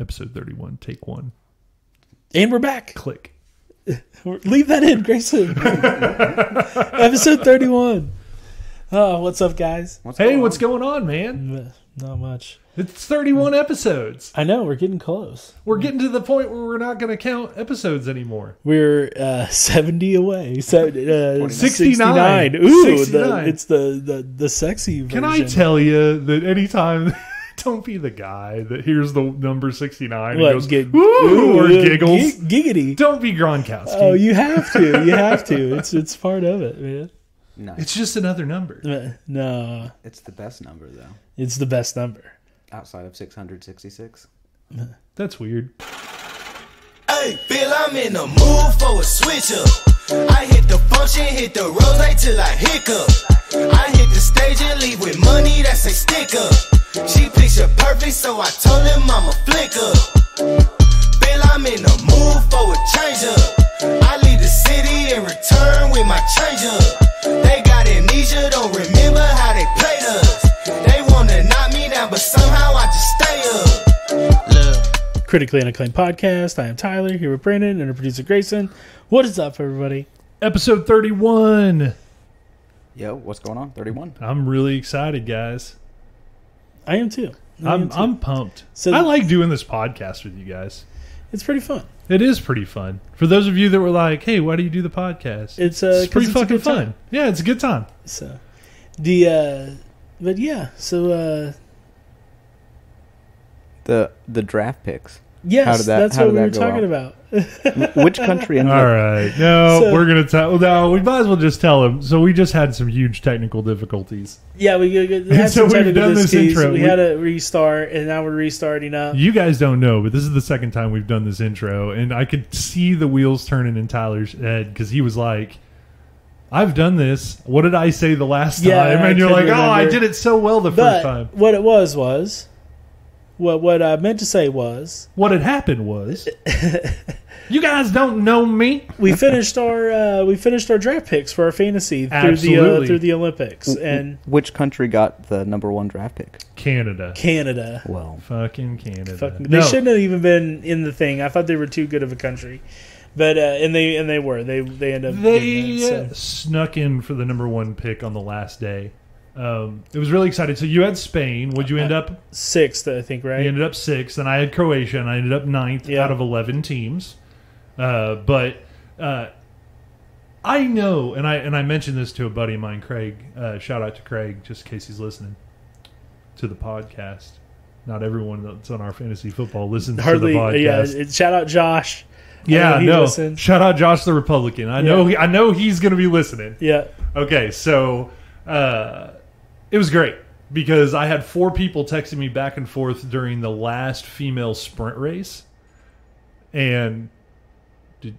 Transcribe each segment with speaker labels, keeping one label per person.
Speaker 1: Episode 31, take one.
Speaker 2: And we're back.
Speaker 1: Click.
Speaker 2: Leave that in, Grayson. Episode 31. Oh, what's up, guys?
Speaker 3: What's
Speaker 1: Hey,
Speaker 3: going
Speaker 1: what's
Speaker 3: on?
Speaker 1: going on, man?
Speaker 2: Not much.
Speaker 1: It's 31 episodes.
Speaker 2: I know, we're getting close.
Speaker 1: We're getting to the point where we're not going to count episodes anymore.
Speaker 2: We're uh, 70 away. So, uh,
Speaker 1: 69.
Speaker 2: 69. Ooh,
Speaker 1: 69.
Speaker 2: The, it's the, the, the sexy version.
Speaker 1: Can I tell you that anytime, don't be the guy that hears the number 69 and
Speaker 2: What,
Speaker 1: goes,
Speaker 2: gig-
Speaker 1: "Ooh," or
Speaker 2: ooh,
Speaker 1: giggles.
Speaker 2: gig- giggity.
Speaker 1: Don't be Gronkowski.
Speaker 2: Oh, you have to. You have to. It's it's part of it, man.
Speaker 3: No,
Speaker 1: it's just another number.
Speaker 2: Uh, No,
Speaker 3: it's the best number though,
Speaker 2: it's the best number.
Speaker 3: outside of 666.
Speaker 1: That's weird.
Speaker 4: Hey, feel I'm in the mood for a switch up. I hit the function, hit the rose till I hiccup. I hit the stage and leave with money that's a stick up. She picture perfect, so I told him I'm a flick up. Feel I'm in the mood for a change up. I leave the city and return with my change up. They got amnesia, don't remember how they played us. They wanna knock me down, but somehow I just stay up. Look.
Speaker 2: Critically unacclaimed podcast. I am Tyler here with Brandon and our producer Grayson. What is up, everybody?
Speaker 1: Episode 31.
Speaker 3: Yo, what's going on? 31.
Speaker 1: I'm really excited, guys.
Speaker 2: I am too. I am
Speaker 1: I'm,
Speaker 2: too.
Speaker 1: I'm pumped.
Speaker 2: So-
Speaker 1: I like doing this podcast with you guys.
Speaker 2: it's pretty fun.
Speaker 1: It is pretty fun. For those of you that were like, "Hey, why do you do the podcast?"
Speaker 2: It's uh,
Speaker 1: It's
Speaker 2: 'cause
Speaker 1: pretty
Speaker 2: it's a
Speaker 1: fucking
Speaker 2: good time.
Speaker 1: fun. Yeah, it's a good time.
Speaker 2: So the uh, but yeah. So uh,
Speaker 3: The the draft picks.
Speaker 2: Yes,
Speaker 3: How did that-
Speaker 2: that's
Speaker 3: how
Speaker 2: what
Speaker 3: did
Speaker 2: we were
Speaker 3: that go
Speaker 2: talking
Speaker 3: out?
Speaker 2: about.
Speaker 3: Which country ended
Speaker 1: All. No,
Speaker 2: So-
Speaker 1: we're gonna tell. No, we might as well just tell him. So we just had some huge technical difficulties.
Speaker 2: yeah, we, we, we had
Speaker 1: So
Speaker 2: some
Speaker 1: we've
Speaker 2: technical
Speaker 1: done this intro.
Speaker 2: We
Speaker 1: We-
Speaker 2: had a restart, and now we're restarting up.
Speaker 1: You guys don't know, but this is the second time we've done this intro, and I could see the wheels turning in Tyler's head because he was like. I've done this. What did I say the last
Speaker 2: Yeah,
Speaker 1: time?
Speaker 2: I
Speaker 1: And you're like,
Speaker 2: couldn't
Speaker 1: oh, I did it so well the
Speaker 2: but
Speaker 1: first time.
Speaker 2: what it was was what what I meant to say was
Speaker 1: What had happened was, you guys don't know me.
Speaker 2: we finished our uh, we finished our draft picks for our fantasy through the uh, through the Olympics and
Speaker 3: Which country got the number one draft pick?
Speaker 1: Canada.
Speaker 2: Canada.
Speaker 3: Well,
Speaker 1: Fucking Canada.
Speaker 2: Fucking,
Speaker 1: No.
Speaker 2: They shouldn't have even been in the thing. I thought they were too good of a country, but uh, and they and they were. They they end up
Speaker 1: They
Speaker 2: getting so.
Speaker 1: snuck in for the number one pick on the last day. Um, it was really exciting. So you had Spain. Would you end up?
Speaker 2: sixth, I think, right.
Speaker 1: You ended up sixth, and I had Croatia, and I ended up ninth
Speaker 2: Yeah.
Speaker 1: out of eleven teams. Uh, but uh, I know, and I and I mentioned this to a buddy of mine, Craig. Uh, shout out to Craig, just in case he's listening to the podcast. Not everyone that's on our fantasy football listens
Speaker 2: Hardly,
Speaker 1: to the
Speaker 2: uh, yeah. it- Shout out Josh.
Speaker 1: Yeah,
Speaker 2: he
Speaker 1: no.
Speaker 2: listens.
Speaker 1: Shout out Josh the Republican. I know. He, I know he's going to be listening.
Speaker 2: Yeah,
Speaker 1: Okay, so uh, it was great because I had four people texting me back and forth during the last female sprint race, and did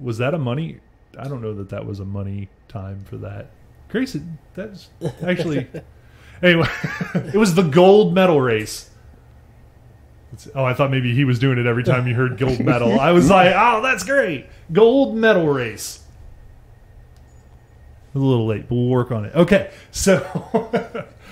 Speaker 1: was that a money? I don't know that that was a money time for that. Grayson, that's actually anyway. it was the gold medal race. It's- Oh, I thought maybe he was doing it every time you heard gold medal. I was like, oh, that's great. Gold medal race. A little late, but we'll work on it. Okay, so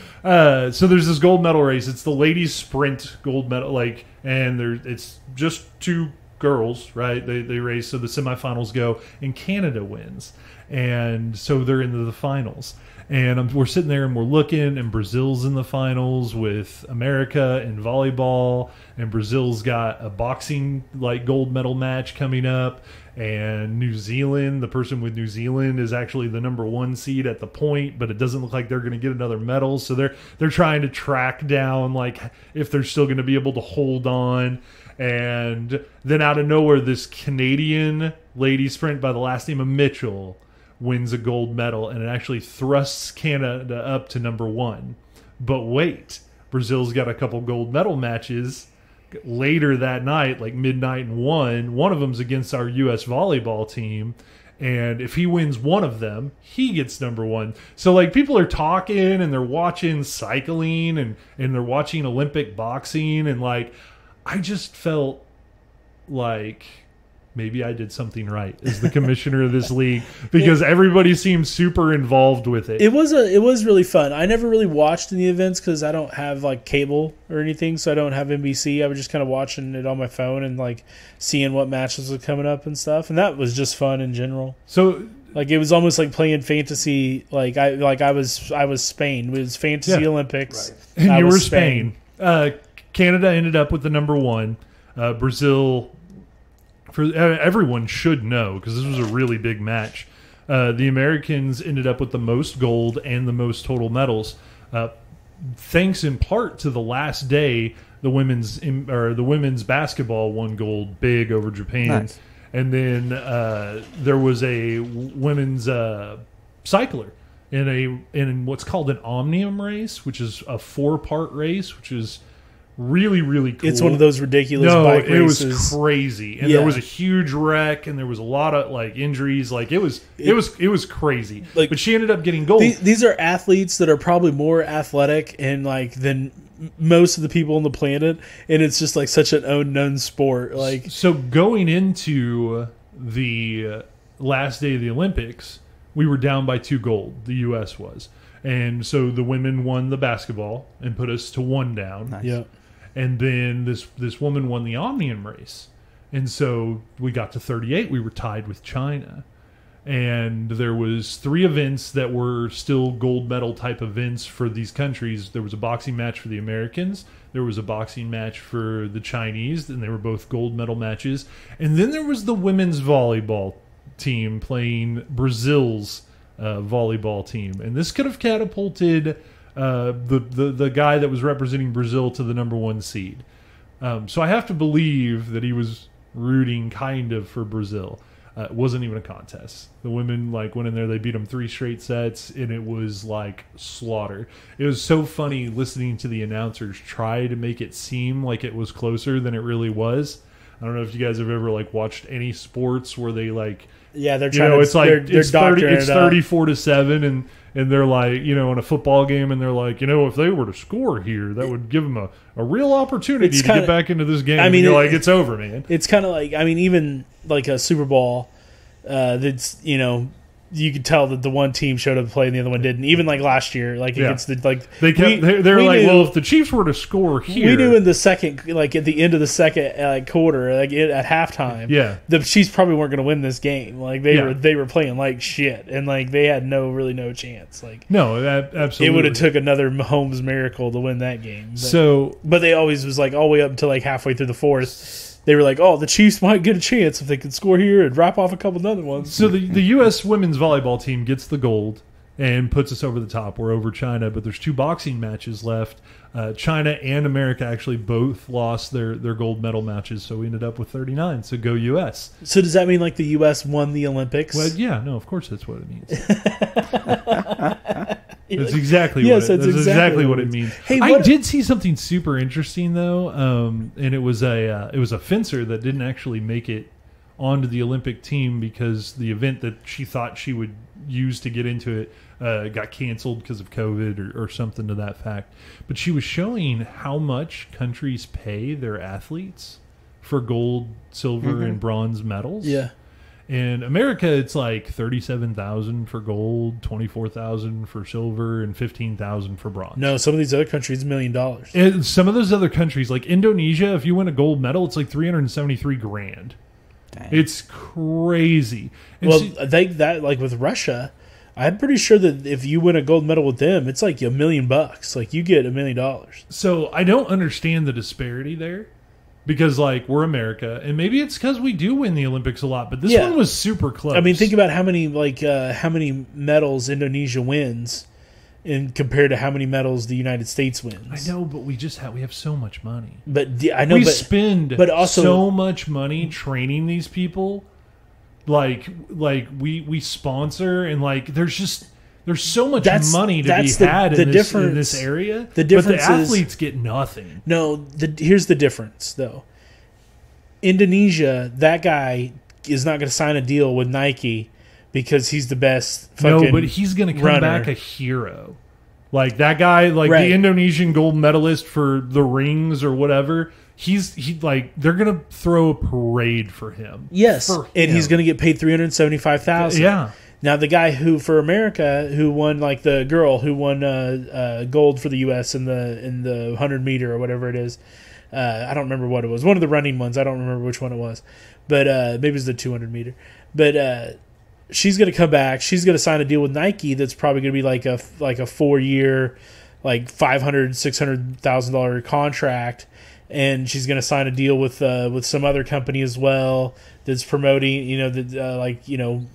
Speaker 1: uh, so there's this gold medal race. It's the ladies sprint gold medal, like, and there it's just two girls, right? They they race, so the semifinals go, and Canada wins, and so they're into the finals. And um, we're sitting there and we're looking, and Brazil's in the finals with America in volleyball, and Brazil's got a boxing like gold medal match coming up, and New Zealand, the person with New Zealand is actually the number one seed at the point, but it doesn't look like they're going to get another medal. So they're they're trying to track down like if they're still going to be able to hold on. And then out of nowhere, this Canadian lady sprint by the last name of Mitchell wins a gold medal, and it actually thrusts Canada up to number one. But wait, Brazil's got a couple gold medal matches later that night, like midnight and one. One of them's against our U.S. volleyball team. And if he wins one of them, he gets number one. So like people are talking and they're watching cycling and, and they're watching Olympic boxing and like I just felt like maybe I did something right as the commissioner of this league because everybody seems super involved with it.
Speaker 2: It was a it was really fun. I never really watched any events because I don't have like cable or anything, so I don't have NBC. I was just kind of watching it on my phone and like seeing what matches were coming up and stuff, and that was just fun in general.
Speaker 1: so
Speaker 2: Like it was almost like playing fantasy. Like I like I was I was Spain. It was fantasy
Speaker 1: Yeah.
Speaker 2: Olympics.
Speaker 1: and
Speaker 2: I
Speaker 1: you
Speaker 2: was
Speaker 1: were Spain. Uh, Canada ended up with the number one. Uh, Brazil, for uh, everyone should know because this was a really big match. Uh, the Americans ended up with the most gold and the most total medals, uh, thanks in part to the last day the women's or the women's basketball won gold big over Japan,
Speaker 3: Nice.
Speaker 1: and then uh, there was a women's uh, cycler in a in what's called an omnium race, which is a four part race, which is really really cool.
Speaker 2: It's one of those ridiculous
Speaker 1: No,
Speaker 2: bike
Speaker 1: it was crazy, and
Speaker 2: Yeah.
Speaker 1: there was a huge wreck, and there was a lot of like injuries. Like it was, it, was, it was crazy.
Speaker 2: Like-
Speaker 1: but she ended up getting gold.
Speaker 2: these, these are athletes that are probably more athletic and like than most of the people on the planet, and it's just like such an unknown sport. Like
Speaker 1: so going into the last day of the Olympics, we were down by two gold. The U.S. was, and so the women won the basketball and put us to one down.
Speaker 3: Nice.
Speaker 2: yeah,
Speaker 1: and then this this woman won the omnium race. And so we got to 38 we were tied with china. And there was three events that were still gold medal type events for these countries. There was a boxing match for the americans there was a boxing match for the chinese and they were both gold medal matches. And then there was the women's volleyball team playing brazil's uh, volleyball team. And this could have catapulted uh, the, the the guy that was representing Brazil to the number one seed. Um, so I have to believe that he was rooting kind of for Brazil. Uh, it wasn't even a contest. The women like went in there, they beat them three straight sets, and it was like slaughter. It was so funny listening to the announcers try to make it seem like it was closer than it really was. I don't know if you guys have ever like watched any sports where they like
Speaker 2: yeah, they're
Speaker 1: you
Speaker 2: trying
Speaker 1: know,
Speaker 2: to.
Speaker 1: it's like
Speaker 2: they're, they're
Speaker 1: it's thirty, it's thirty-four to seven, and and they're like, you know, in a football game, and they're like, you know, if they were to score here, that would give them a, a real opportunity
Speaker 2: It's
Speaker 1: to
Speaker 2: kinda-
Speaker 1: get back into this game.
Speaker 2: I mean,
Speaker 1: you're
Speaker 2: it-
Speaker 1: like, it's over, man.
Speaker 2: It's kind of like I mean, even like a Super Bowl. Uh, that's you know. You could tell that the one team showed up to play and the other one didn't. Even like last year, like
Speaker 1: Yeah.
Speaker 2: against the like
Speaker 1: They kept,
Speaker 2: we-
Speaker 1: they, they're
Speaker 2: we
Speaker 1: like,
Speaker 2: knew-
Speaker 1: well, if the Chiefs were to score here,
Speaker 2: we knew in the second, like at the end of the second uh, like quarter, like it, at halftime,
Speaker 1: yeah,
Speaker 2: the Chiefs probably weren't going to win this game. Like they
Speaker 1: Yeah.
Speaker 2: were, they were playing like shit, and like they had no really no chance. Like
Speaker 1: no, a- absolutely,
Speaker 2: it would have took another Mahomes miracle to win that game. But,
Speaker 1: so
Speaker 2: but they always was like all the way up until like halfway through the fourth. They were like, "Oh, the Chiefs might get a chance if they could score here and wrap off a couple of other ones."
Speaker 1: So the the U.S. women's volleyball team gets the gold and puts us over the top. We're over China, but there's two boxing matches left. Uh, China and America actually both lost their their gold medal matches, so we ended up with 39. So go U.S.
Speaker 2: So does that mean like the U.S. won the Olympics?
Speaker 1: Well, yeah, no, of course that's what it means. That's exactly
Speaker 2: Yes,
Speaker 1: what it,
Speaker 2: that's
Speaker 1: that's
Speaker 2: exactly
Speaker 1: exactly
Speaker 2: what
Speaker 1: what
Speaker 2: it
Speaker 1: it means.
Speaker 2: Hey,
Speaker 1: I
Speaker 2: what-
Speaker 1: did see something super interesting though, um, and it was a uh, it was a fencer that didn't actually make it onto the Olympic team because the event that she thought she would use to get into it uh, got canceled because of COVID or, or something to that fact. But she was showing how much countries pay their athletes for gold, silver, and bronze medals.
Speaker 2: yeah.
Speaker 1: In America, it's like thirty-seven thousand for gold, twenty-four thousand for silver, and fifteen thousand for bronze.
Speaker 2: No, some of these other countries, a million dollars.
Speaker 1: And some of those other countries, like Indonesia, if you win a gold medal, it's like three hundred and seventy-three grand.
Speaker 3: Dang.
Speaker 1: It's crazy. And
Speaker 2: Well,
Speaker 1: see-
Speaker 2: they that like with Russia, I'm pretty sure that if you win a gold medal with them, it's like a million bucks. Like you get a million dollars.
Speaker 1: so I don't understand the disparity there. Because like we're America, and maybe it's because we do win the Olympics a lot, but this
Speaker 2: Yeah.
Speaker 1: one was super close.
Speaker 2: I mean, think about how many like uh, how many medals Indonesia wins, in compared to how many medals the United States wins.
Speaker 1: I know, but we just have we have so much money.
Speaker 2: but the, I know,
Speaker 1: we
Speaker 2: but
Speaker 1: spend
Speaker 2: but also-
Speaker 1: so much money training these people like like we we sponsor and like there's just there's so much
Speaker 2: That's-
Speaker 1: money to
Speaker 2: that's
Speaker 1: be
Speaker 2: the-
Speaker 1: had
Speaker 2: the
Speaker 1: in, this, in this area
Speaker 2: the difference
Speaker 1: but the
Speaker 2: is-
Speaker 1: athletes get nothing
Speaker 2: no. The, here's the difference, though. Indonesia, that guy is not going to sign a deal with Nike because he's the best. Fucking
Speaker 1: no but he's gonna come
Speaker 2: runner.
Speaker 1: back a hero like that guy like
Speaker 2: Right.
Speaker 1: the indonesian gold medalist for the rings or whatever he's he like they're gonna throw a parade for him.
Speaker 2: Yes,
Speaker 1: For
Speaker 2: and he's going to get paid three hundred seventy-five thousand.
Speaker 1: Yeah.
Speaker 2: Now the guy who for America who won like the girl who won uh, uh, gold for the U.S. in the in the hundred meter or whatever it is. Uh, I don't remember what it was. One of the running ones. I don't remember which one it was, but uh, maybe it's the two hundred meter. But uh, she's going to come back. She's going to sign a deal with Nike that's probably going to be like a like a four year, like five hundred six hundred thousand dollar contract, and she's going to sign a deal with uh, with some other company as well that's promoting. You know, that uh, like you know,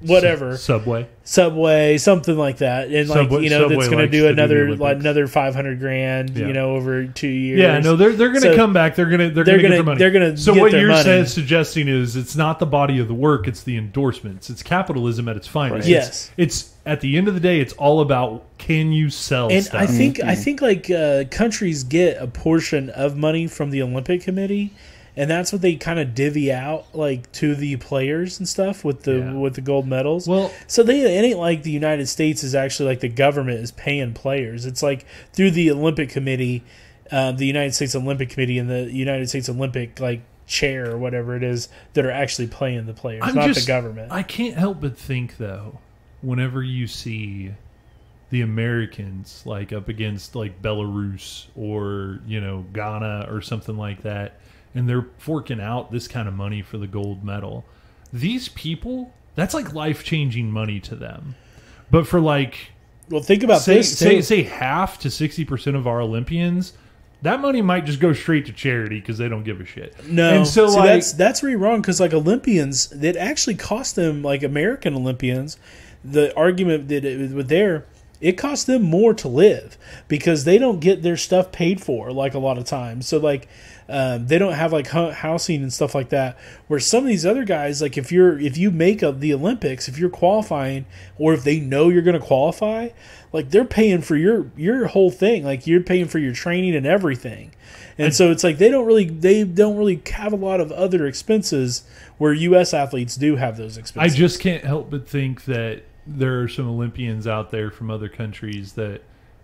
Speaker 2: whatever
Speaker 1: Subway.
Speaker 2: Subway, something like that, and like
Speaker 1: Subway-
Speaker 2: you know
Speaker 1: Subway
Speaker 2: that's going to do
Speaker 1: to do the
Speaker 2: another like another five hundred grand.
Speaker 1: Yeah.
Speaker 2: You know, over two years.
Speaker 1: Yeah, no, they're they're going to
Speaker 2: So-
Speaker 1: come back. They're going to they're,
Speaker 2: They're
Speaker 1: going to get their money.
Speaker 2: they're gonna
Speaker 1: So
Speaker 2: get
Speaker 1: what
Speaker 2: their
Speaker 1: you're
Speaker 2: money.
Speaker 1: sa- suggesting is it's not the body of the work; it's the endorsements. It's capitalism at its finest.
Speaker 3: Right.
Speaker 2: Yes.
Speaker 1: it's, at the end of the day, it's all about can you sell
Speaker 2: and
Speaker 1: stuff.
Speaker 2: I think I think like uh, countries get a portion of money from the Olympic Committee, and that's what they kind of divvy out like to the players and stuff with the
Speaker 1: Yeah.
Speaker 2: with the gold medals.
Speaker 1: well,
Speaker 2: So they it ain't like the United States is actually like the government is paying players. It's like through the Olympic Committee, uh, the United States Olympic Committee and the United States Olympic like chair or whatever it is that are actually playing the players,
Speaker 1: I'm
Speaker 2: not
Speaker 1: just,
Speaker 2: the government.
Speaker 1: I can't help but think though, whenever you see the Americans like up against like Belarus or you know Ghana or something like that, and they're forking out this kind of money for the gold medal, these people that's like life changing money to them. But for like
Speaker 2: well, think about
Speaker 1: say
Speaker 2: this.
Speaker 1: say say half to sixty percent of our Olympians. That money might just go straight to charity because they don't give a shit.
Speaker 2: No,
Speaker 1: and so
Speaker 2: See,
Speaker 1: like
Speaker 2: that's that's where you're wrong because like Olympians, it actually cost them like American Olympians. The argument that it with there, it costs them more to live because they don't get their stuff paid for like a lot of times. So like. Um, they don't have like housing and stuff like that. Where some of these other guys, like if you're if you make up the Olympics, if you're qualifying, or if they know you're going to qualify, like they're paying for your your whole thing. Like you're paying for your training and everything. And so it's like they don't really they don't really have a lot of other expenses where US athletes do have those expenses.
Speaker 1: I just can't help but think that there are some Olympians out there from other countries that,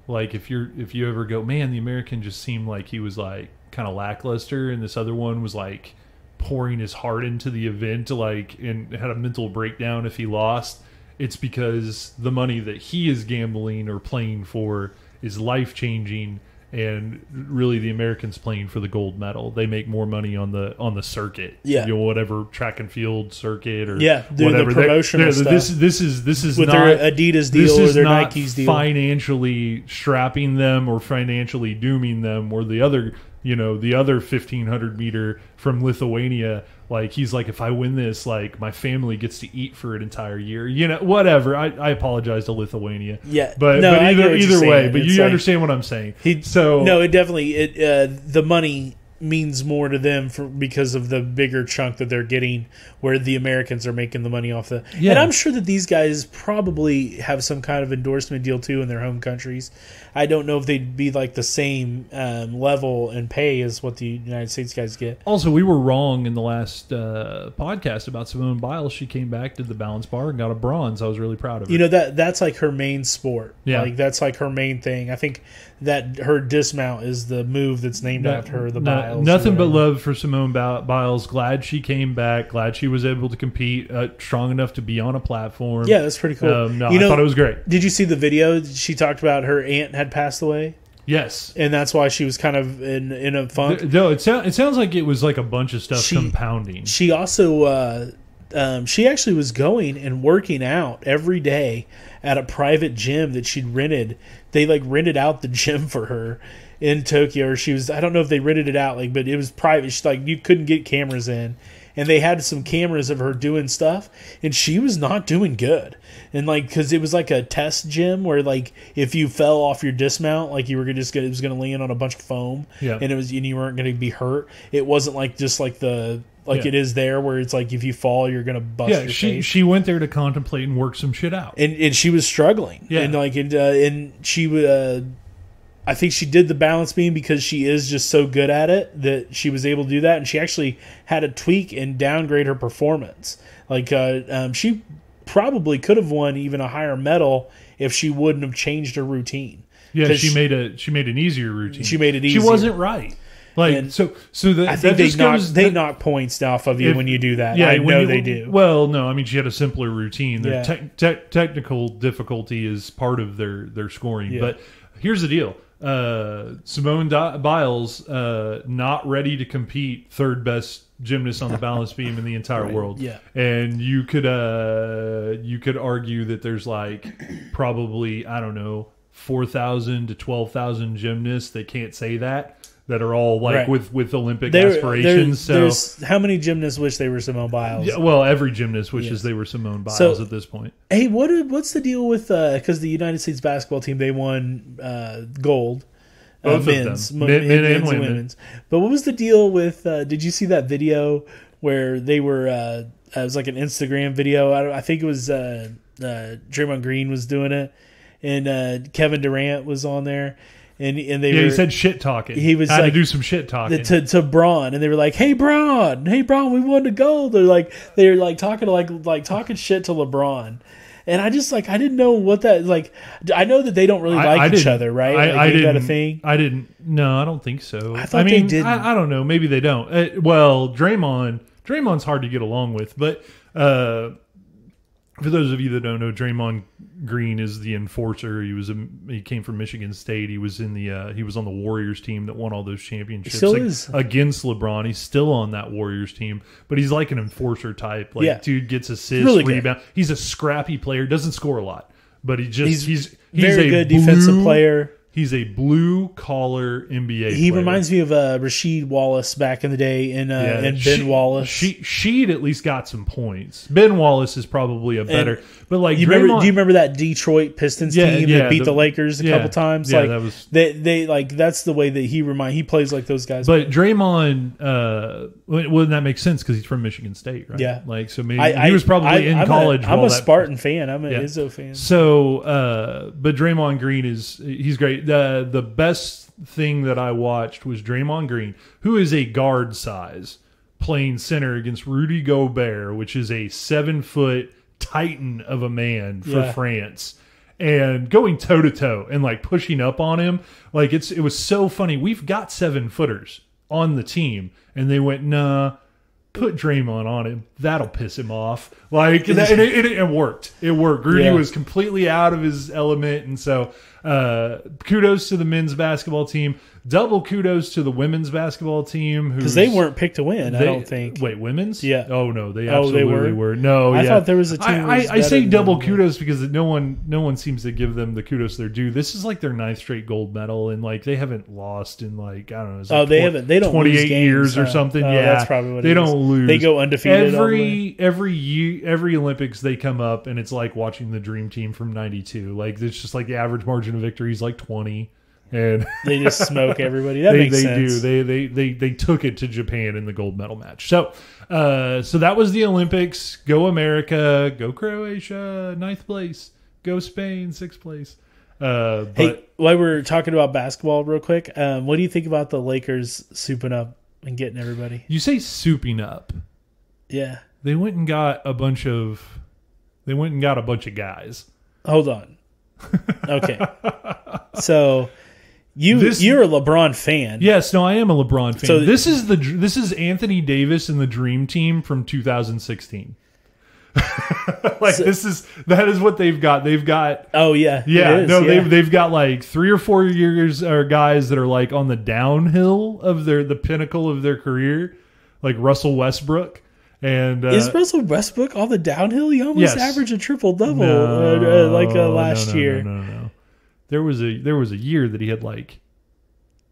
Speaker 1: like, if you're if you ever go, man, the American just seemed like he was like kind of lackluster, and this other one was like pouring his heart into the event, like, and had a mental breakdown if he lost. It's because the money that he is gambling or playing for is life changing. And really, the Americans playing for the gold medal. They make more money on the on the circuit,
Speaker 2: Yeah.
Speaker 1: you know, whatever track and field circuit or
Speaker 2: Yeah, the
Speaker 1: whatever. They're-
Speaker 2: promotional
Speaker 1: they're- This this is this is
Speaker 2: with
Speaker 1: not
Speaker 2: their Adidas deal
Speaker 1: this
Speaker 2: or their Nikes deal.
Speaker 1: financially strapping them or financially dooming them or the other you know the other 1500 meter from Lithuania like he's like if I win this like my family gets to eat for an entire year you know whatever I, I apologize to Lithuania
Speaker 2: Yeah.
Speaker 1: but,
Speaker 2: No,
Speaker 1: but either either way but
Speaker 2: It's
Speaker 1: you
Speaker 2: like-
Speaker 1: understand what I'm saying
Speaker 2: He-
Speaker 1: so
Speaker 2: No, it definitely it uh, the money means more to them for because of the bigger chunk that they're getting where the Americans are making the money off the
Speaker 1: Yeah.
Speaker 2: and I'm sure that these guys probably have some kind of endorsement deal too in their home countries. I don't know if they'd be like the same um, level and pay as what the United States guys get.
Speaker 1: Also, we were wrong in the last uh, podcast about Simone Biles. She came back, did the balance bar, and got a bronze. I was really proud of her.
Speaker 2: You know that that's like her main sport.
Speaker 1: Yeah.
Speaker 2: like that's like her main thing. I think that her dismount is the move that's named
Speaker 1: No-
Speaker 2: after her. The
Speaker 1: no-
Speaker 2: Biles.
Speaker 1: nothing but love for Simone Biles. Glad she came back. Glad she was able to compete uh, strong enough to be on a platform.
Speaker 2: Yeah, that's pretty cool.
Speaker 1: Um, no,
Speaker 2: you
Speaker 1: I
Speaker 2: know,
Speaker 1: thought it was great.
Speaker 2: Did you see the video? She talked about her aunt had passed away,
Speaker 1: Yes.
Speaker 2: and that's why she was kind of in in a funk.
Speaker 1: Th- No, it, sound, it sounds like it was like a bunch of stuff
Speaker 2: She-
Speaker 1: compounding.
Speaker 2: she also uh, um, she actually was going and working out every day at a private gym that she'd rented. They like rented out the gym for her in Tokyo, or she was I don't know if they rented it out like, but it was private. She's like you couldn't get cameras in. And they had some cameras of her doing stuff, and she was not doing good. And like, cause it was like a test gym where like if you fell off your dismount, like you were gonna just gonna, it was gonna land on a bunch of foam,
Speaker 1: Yeah.
Speaker 2: and it was and you weren't gonna be hurt. It wasn't like just like the like
Speaker 1: Yeah.
Speaker 2: it is there where it's like if you fall you're gonna bust
Speaker 1: yeah,
Speaker 2: your
Speaker 1: she
Speaker 2: face.
Speaker 1: she went there to contemplate and work some shit out.
Speaker 2: and and she was struggling.
Speaker 1: Yeah.
Speaker 2: And like and, uh, and she would uh I think she did the balance beam because she is just so good at it that she was able to do that and she actually had to tweak and downgrade her performance. Like uh um, she probably could have won even a higher medal if she wouldn't have changed her routine.
Speaker 1: Yeah, she
Speaker 2: she-
Speaker 1: made a she made an easier routine.
Speaker 2: She made it easier.
Speaker 1: She wasn't right. Like
Speaker 2: And
Speaker 1: so, so the,
Speaker 2: I
Speaker 1: that
Speaker 2: think they
Speaker 1: just
Speaker 2: knock
Speaker 1: goes-
Speaker 2: they
Speaker 1: that-
Speaker 2: knock points off of you
Speaker 1: If-
Speaker 2: when you do that.
Speaker 1: Yeah,
Speaker 2: I know
Speaker 1: you-
Speaker 2: they do.
Speaker 1: Well, no, I mean she had a simpler routine. Their
Speaker 2: Yeah.
Speaker 1: tec- tec- technical difficulty is part of their their scoring.
Speaker 2: Yeah.
Speaker 1: But here's the deal: uh, Simone Di- Biles uh, not ready to compete, third best gymnast on the balance beam in the entire world.
Speaker 2: Yeah.
Speaker 1: and you could uh, you could argue that there's like probably I don't know four thousand to twelve thousand gymnasts that can't say that. That are all like
Speaker 2: Right.
Speaker 1: with with Olympic
Speaker 2: There-
Speaker 1: aspirations.
Speaker 2: there-
Speaker 1: so
Speaker 2: there's how many gymnasts wish they were Simone Biles?
Speaker 1: yeah, well, every gymnast wishes
Speaker 2: Yes.
Speaker 1: they were Simone Biles
Speaker 2: So-
Speaker 1: at this point.
Speaker 2: Hey, what what's the deal with because the United States basketball team they won uh, gold, uh,
Speaker 1: Both of
Speaker 2: men's,
Speaker 1: them.
Speaker 2: m-
Speaker 1: Men- men and women.
Speaker 2: women's. But what was the deal with? Uh, did you see that video where they were? Uh, it was like an Instagram video. I, don't- I think it was uh, uh, Draymond Green was doing it, and uh, Kevin Durant was on there, and and they
Speaker 1: Yeah,
Speaker 2: were
Speaker 1: he said shit talking.
Speaker 2: he was
Speaker 1: had
Speaker 2: like-
Speaker 1: to do some shit talking.
Speaker 2: to to Bron, and they were like, "Hey Bron, hey Bron, we won the gold." They're like they're like talking like like talking shit to LeBron, and I just like I didn't know what that like. I know that they don't really
Speaker 1: I-
Speaker 2: like
Speaker 1: I
Speaker 2: each other, right?
Speaker 1: I,
Speaker 2: Like,
Speaker 1: I didn't.
Speaker 2: that a thing?
Speaker 1: I didn't. No, I don't think so.
Speaker 2: I thought they
Speaker 1: mean,
Speaker 2: didn't.
Speaker 1: I, I don't know. Maybe they don't. Uh, well, Draymond. Draymond's hard to get along with, but uh, for those of you that don't know, Draymond Green is the enforcer. He was a, he came from Michigan State. He was in the uh, he was on the Warriors team that won all those championships
Speaker 2: still
Speaker 1: like,
Speaker 2: is.
Speaker 1: against LeBron. He's still on that Warriors team, but he's like an enforcer type. Like
Speaker 2: Yeah.
Speaker 1: dude gets assists,
Speaker 2: Really
Speaker 1: rebound. He's a scrappy player. Doesn't score a lot, but he just
Speaker 2: He's
Speaker 1: he's he's,
Speaker 2: Very
Speaker 1: a
Speaker 2: good defensive player.
Speaker 1: He's a blue collar NBA.
Speaker 2: He
Speaker 1: player.
Speaker 2: reminds me of uh, Rasheed Wallace back in the day, and uh,
Speaker 1: Yeah,
Speaker 2: and Ben
Speaker 1: she-
Speaker 2: Wallace.
Speaker 1: She Sheed at least got some points. Ben Wallace is probably a better, but like
Speaker 2: you remember? Do you remember that Detroit Pistons
Speaker 1: Yeah,
Speaker 2: team
Speaker 1: yeah,
Speaker 2: that beat the,
Speaker 1: the-
Speaker 2: Lakers a couple times?
Speaker 1: yeah,
Speaker 2: like
Speaker 1: that was-
Speaker 2: they they like that's the way that he remind he plays like those guys.
Speaker 1: But Draymond, uh, well, that makes sense because he's from Michigan State, right?
Speaker 2: Yeah.
Speaker 1: like so maybe
Speaker 2: I,
Speaker 1: he was probably
Speaker 2: I,
Speaker 1: in
Speaker 2: I'm
Speaker 1: college.
Speaker 2: A, I'm a Spartan fan. I'm a
Speaker 1: Yeah.
Speaker 2: Izzo fan.
Speaker 1: So, uh, but Draymond Green is he's great. The the best thing that I watched was Draymond Green, who is a guard size, playing center against Rudy Gobert, which is a seven foot titan of a man for
Speaker 2: Yeah.
Speaker 1: France. And going toe to toe and like pushing up on him, like it's it was so funny. We've got seven footers on the team, and they went, "Nah, put Draymond on him. That'll piss him off. Like, that, and it, it, it worked. It worked. Rudy
Speaker 2: Yeah.
Speaker 1: was completely out of his element, and so uh, kudos to the men's basketball team. Double kudos to the women's basketball team
Speaker 2: because they weren't picked to win. I don't think.
Speaker 1: Wait, women's?
Speaker 2: Yeah.
Speaker 1: Oh no, they
Speaker 2: Oh, they
Speaker 1: absolutely
Speaker 2: were?
Speaker 1: were. No,
Speaker 2: I
Speaker 1: yeah.
Speaker 2: thought there was a team
Speaker 1: I, I, I say double kudos because no one, no one seems to give them the kudos they're due. This is like their ninth straight gold medal, and like they haven't lost in like I don't know. it's
Speaker 2: Oh, they
Speaker 1: tw-
Speaker 2: haven't. They don't
Speaker 1: twenty eight years or something.
Speaker 2: Oh,
Speaker 1: yeah,
Speaker 2: that's probably what
Speaker 1: they don't
Speaker 2: is.
Speaker 1: lose.
Speaker 2: They go undefeated
Speaker 1: every every year, every Olympics they come up, and it's like watching the dream team from '92. Like it's just like the average margin of victory is like twenty. And
Speaker 2: They just smoke everybody. That
Speaker 1: they,
Speaker 2: makes
Speaker 1: they
Speaker 2: sense.
Speaker 1: do. They, they they they took it to Japan in the gold medal match. So uh, so that was the Olympics. Go America. Go Croatia. Ninth place. Go Spain. Sixth place. Uh, but
Speaker 2: Hey, while we're talking about basketball, real quick, um, what do you think about the Lakers souping up and getting everybody?
Speaker 1: you say souping up.
Speaker 2: Yeah.
Speaker 1: They went and got a bunch of. They went and got a bunch of guys.
Speaker 2: Hold on. Okay. so you
Speaker 1: This-
Speaker 2: you're a LeBron fan.
Speaker 1: Yes, no, I am a LeBron fan.
Speaker 2: So-
Speaker 1: this is the this is Anthony Davis and the Dream Team from 2016. like this is that is what they've got. They've got
Speaker 2: Oh yeah.
Speaker 1: Yeah,
Speaker 2: is,
Speaker 1: no,
Speaker 2: yeah.
Speaker 1: they've they've got like three or four years or guys that are like on the downhill of their the pinnacle of their career, like Russell Westbrook and uh,
Speaker 2: Is Russell Westbrook on the downhill? He almost
Speaker 1: Yes.
Speaker 2: averaged a triple double
Speaker 1: no,
Speaker 2: uh, uh, like uh, last
Speaker 1: no, no,
Speaker 2: year.
Speaker 1: No, no, no, There was a there was a year that he had like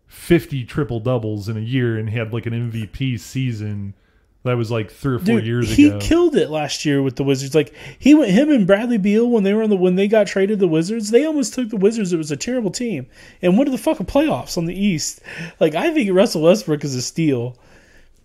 Speaker 1: fifty triple doubles in a year, and he had like an MVP season. That was like three or four
Speaker 2: Dude,
Speaker 1: years
Speaker 2: he
Speaker 1: ago.
Speaker 2: He killed it last year with the Wizards. Like he went him and Bradley Beal when they were on the when they got traded the Wizards, they almost took the Wizards. It was a terrible team and went to the fucking playoffs on the East. Like I think Russell Westbrook is a steal.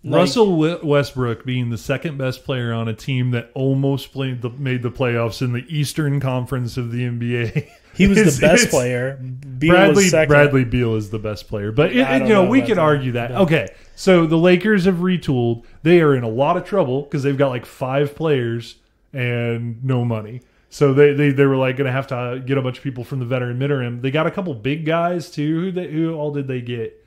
Speaker 2: Like,
Speaker 1: Russell We- Westbrook being the second best player on a team that almost played the, made the playoffs in the Eastern Conference of the NBA.
Speaker 2: he was
Speaker 1: is-
Speaker 2: the best player. Beal
Speaker 1: Bradley. Bradley Beal is the best player, but it, it- you know,
Speaker 2: know
Speaker 1: we could argue that.
Speaker 2: Yeah.
Speaker 1: Okay, so the Lakers have retooled. They are in a lot of trouble because they've got like five players and no money. So they they, they were like going to have to get a bunch of people from the veteran midterm. They got a couple big guys too. Who they, who all did they get?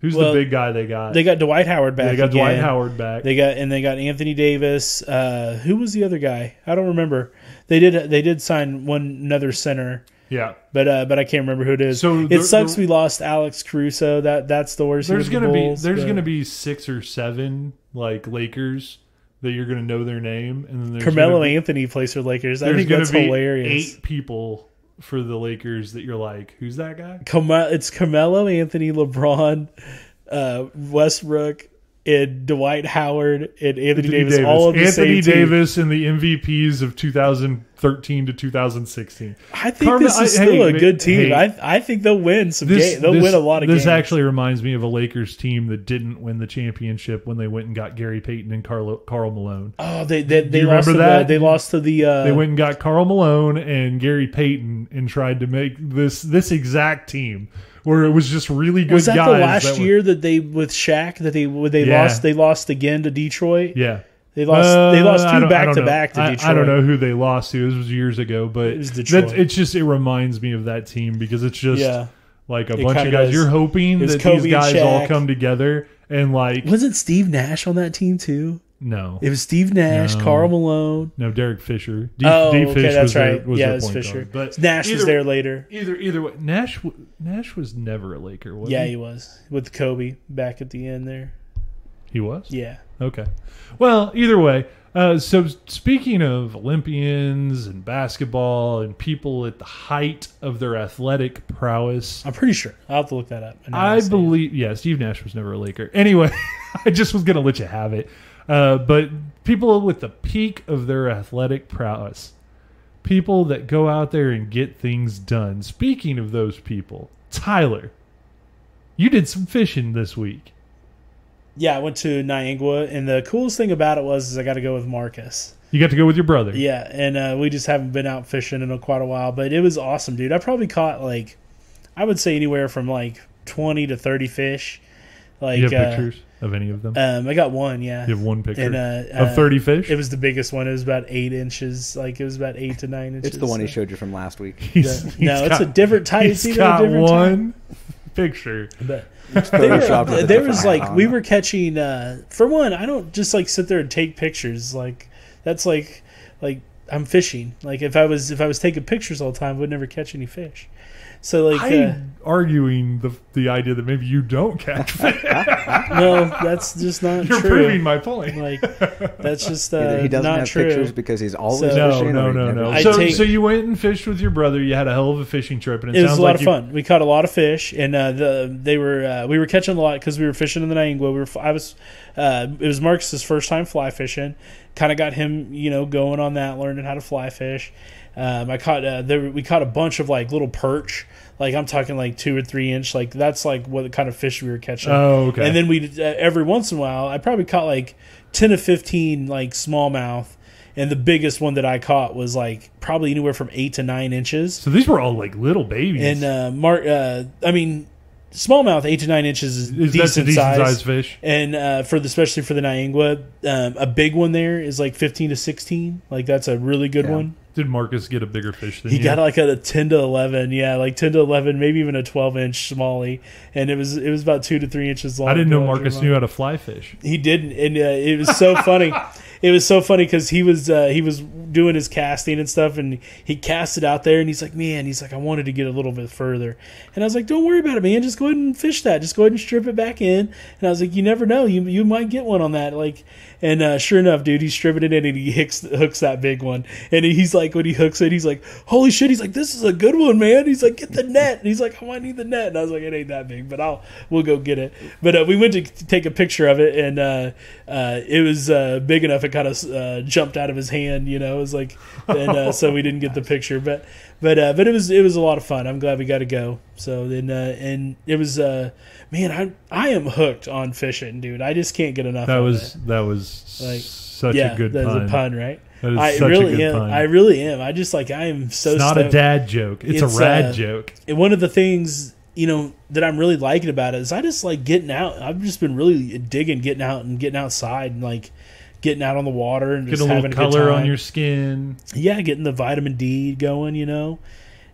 Speaker 1: Who's
Speaker 2: Well,
Speaker 1: the big guy they got?
Speaker 2: They got Dwight Howard back.
Speaker 1: They got
Speaker 2: again.
Speaker 1: Dwight Howard back.
Speaker 2: They got and they got Anthony Davis. Uh, who was the other guy? I don't remember. They did they did sign one another center,
Speaker 1: yeah.
Speaker 2: but uh, but I can't remember who it is.
Speaker 1: So
Speaker 2: it
Speaker 1: the-
Speaker 2: sucks
Speaker 1: the-
Speaker 2: we lost Alex Caruso. That that's the worst.
Speaker 1: There's
Speaker 2: gonna
Speaker 1: gonna be there's
Speaker 2: but
Speaker 1: gonna be six or seven like Lakers that you're gonna know their name, and then there's
Speaker 2: Carmelo
Speaker 1: be,
Speaker 2: Anthony plays for Lakers. I think that's
Speaker 1: be
Speaker 2: hilarious.
Speaker 1: eight people for the Lakers that you're like, who's that guy?
Speaker 2: It's Carmelo Anthony, LeBron, uh, Westbrook, and Dwight Howard and Anthony, Davis, All of the
Speaker 1: Anthony
Speaker 2: same team.
Speaker 1: Davis and the MVPs of 2013 to 2016.
Speaker 2: I think
Speaker 1: Carme-
Speaker 2: this is
Speaker 1: I-
Speaker 2: still
Speaker 1: hey,
Speaker 2: a good team.
Speaker 1: hey.
Speaker 2: I I think they'll win some
Speaker 1: This,
Speaker 2: games. They'll
Speaker 1: this-
Speaker 2: win a lot of
Speaker 1: this
Speaker 2: games.
Speaker 1: This actually reminds me of a Lakers team that didn't win the championship when they went and got Gary Payton and Karl, Karl Malone.
Speaker 2: Oh, they they, they lost
Speaker 1: remember
Speaker 2: to
Speaker 1: that?
Speaker 2: The, they lost to the uh,
Speaker 1: They went and got Karl Malone and Gary Payton and tried to make this this exact team where it was just really good
Speaker 2: Was that
Speaker 1: guys.
Speaker 2: the last
Speaker 1: that were-
Speaker 2: year that they with Shaq that they they
Speaker 1: Yeah.
Speaker 2: lost they lost again to Detroit?
Speaker 1: yeah.
Speaker 2: They lost they
Speaker 1: Uh,
Speaker 2: lost two back to
Speaker 1: know.
Speaker 2: back to
Speaker 1: I-
Speaker 2: Detroit.
Speaker 1: I, don't know who they lost to. This was years ago, but
Speaker 2: It was
Speaker 1: that's-
Speaker 2: Detroit.
Speaker 1: it's just it reminds me of that team because it's just
Speaker 2: Yeah.
Speaker 1: like a
Speaker 2: It
Speaker 1: bunch of guys.
Speaker 2: does.
Speaker 1: You're hoping that
Speaker 2: Kobe
Speaker 1: these guys all come together and like
Speaker 2: Wasn't Steve Nash on that team too?
Speaker 1: No,
Speaker 2: It was Steve Nash,
Speaker 1: No.
Speaker 2: Karl Malone.
Speaker 1: no Derek Fisher. D,
Speaker 2: Oh,
Speaker 1: D
Speaker 2: okay,
Speaker 1: Fish
Speaker 2: that's
Speaker 1: was their-
Speaker 2: right.
Speaker 1: was
Speaker 2: yeah,
Speaker 1: their
Speaker 2: it's
Speaker 1: point
Speaker 2: Fisher.
Speaker 1: guard. But
Speaker 2: Nash was there later.
Speaker 1: Either either way, Nash Nash was never a Laker. Was
Speaker 2: Yeah,
Speaker 1: he?
Speaker 2: he was with Kobe back at the end there.
Speaker 1: he was.
Speaker 2: Yeah.
Speaker 1: Okay. Well, either way. Uh, so speaking of Olympians and basketball and people at the height of their athletic prowess,
Speaker 2: I'm pretty sure. I'll have to look that up.
Speaker 1: I
Speaker 2: it.
Speaker 1: believe. Yeah, Steve Nash was never a Laker. Anyway, I just was gonna let you have it. Uh, but people with the peak of their athletic prowess, people that go out there and get things done. Speaking of those people, Tyler, you did some fishing this week.
Speaker 2: Yeah, I went to Niangua, and the coolest thing about it was is I got to go with Marcus.
Speaker 1: You got to go with your brother.
Speaker 2: Yeah, and uh, we just haven't been out fishing in a, quite a while, but it was awesome, dude. I probably caught like, I would say anywhere from like twenty to thirty fish. Like, uh,
Speaker 1: pictures of any of them?
Speaker 2: Um, I got one, yeah.
Speaker 1: you have one picture
Speaker 2: and uh,
Speaker 1: of
Speaker 2: uh,
Speaker 1: thirty fish.
Speaker 2: It was the biggest one. It was about eight inches. Like it was about eight to nine inches.
Speaker 3: It's the one he showed you from last week.
Speaker 1: He's-
Speaker 2: the-
Speaker 1: he's
Speaker 2: no, it's
Speaker 1: got-
Speaker 2: a different type.
Speaker 1: He's
Speaker 2: It's either a
Speaker 1: got
Speaker 2: different type.
Speaker 1: one picture.
Speaker 2: But
Speaker 3: Photoshopped
Speaker 2: there was like
Speaker 3: on
Speaker 2: we were catching. Uh, for one, I don't just like sit there and take pictures. Like that's like like I'm fishing. Like if I was if I was taking pictures all the time, I would never catch any fish. So like uh,
Speaker 1: I'm arguing the the idea that maybe you don't catch fish.
Speaker 2: no, that's just not
Speaker 1: You're
Speaker 2: true.
Speaker 1: proving my point.
Speaker 2: Like that's just
Speaker 3: Either
Speaker 2: uh,
Speaker 3: he doesn't
Speaker 2: not
Speaker 3: have
Speaker 2: true.
Speaker 3: pictures because he's always
Speaker 2: So-
Speaker 1: no,
Speaker 3: fishing.
Speaker 1: no,
Speaker 3: or he
Speaker 1: no,
Speaker 3: never-
Speaker 1: no.
Speaker 2: I
Speaker 1: So,
Speaker 2: take-
Speaker 1: so you went and fished with your brother. You had a hell of a fishing trip, and it,
Speaker 2: It was a lot
Speaker 1: like
Speaker 2: of
Speaker 1: you-
Speaker 2: fun. We caught a lot of fish, and uh, the they were uh, we were catching a lot because we were fishing in the Niangua. We were I was uh, it was Marcus's first time fly fishing. Kind of got him you know going on that, learning how to fly fish. Um, I caught uh, there we caught a bunch of like little perch. Like I'm talking like two or three inch. Like that's like what kind of fish we were catching.
Speaker 1: Oh, okay.
Speaker 2: And then we uh, every once in a while I probably caught like ten to fifteen like smallmouth. And the biggest one that I caught was like probably anywhere from eight to nine inches.
Speaker 1: so these were all like little babies.
Speaker 2: And uh, Mark, uh, I mean, smallmouth eight to nine inches is,
Speaker 1: is that a
Speaker 2: decent,
Speaker 1: decent
Speaker 2: size.
Speaker 1: sized fish?
Speaker 2: And uh, for the especially for the Niangua, um, a big one there is like fifteen to sixteen. Like that's a really good
Speaker 3: Yeah.
Speaker 2: one.
Speaker 1: Did Marcus get a bigger fish than
Speaker 2: He
Speaker 1: you?
Speaker 2: got like a, ten to eleven, yeah, like ten to eleven, maybe even a twelve inch smallie, and it was it was about two to three inches long.
Speaker 1: I didn't know Marcus knew how to fly fish.
Speaker 2: He didn't, and uh, it was so funny. It was so funny because he was uh, he was doing his casting and stuff, and he cast it out there, and he's like, "Man, he's like, I wanted to get a little bit further," and I was like, "Don't worry about it, man. Just go ahead and fish that. Just go ahead and strip it back in." And I was like, "You never know. You you might get one on that." Like, and uh, sure enough, dude, he's stripping it in, and he hooks hooks that big one, and he's like, when he hooks it, he's like, "Holy shit!" He's like, "This is a good one, man." He's like, "Get the net," and he's like, "Oh, I need the net," and I was like, "It ain't that big, but I'll we'll go get it." But uh, we went to take a picture of it, and uh, uh, it was uh, big enough. It kind of uh, jumped out of his hand, you know. It was like, and so we didn't get the picture, but but uh, but it was it was a lot of fun. I'm glad we got to go. So then uh, and it was uh, man, I I am hooked on fishing, dude. I just can't get enough.
Speaker 1: That
Speaker 2: of
Speaker 1: was
Speaker 2: it.
Speaker 1: that was
Speaker 2: Like,
Speaker 1: such
Speaker 2: yeah,
Speaker 1: a good
Speaker 2: that's
Speaker 1: pun.
Speaker 2: a pun, right?
Speaker 1: That is
Speaker 2: I
Speaker 1: such
Speaker 2: really
Speaker 1: a good
Speaker 2: am.
Speaker 1: pun.
Speaker 2: I really am. I just like I am so.
Speaker 1: it's not
Speaker 2: stoked.
Speaker 1: a dad joke. It's,
Speaker 2: It's,
Speaker 1: a rad
Speaker 2: uh,
Speaker 1: joke.
Speaker 2: And one of the things you know that I'm really liking about it is I just like getting out. I've just been really digging getting out and getting outside and like getting out on the water and
Speaker 1: Get
Speaker 2: just
Speaker 1: a little
Speaker 2: having a good
Speaker 1: color on your skin.
Speaker 2: yeah, getting the vitamin D going, you know.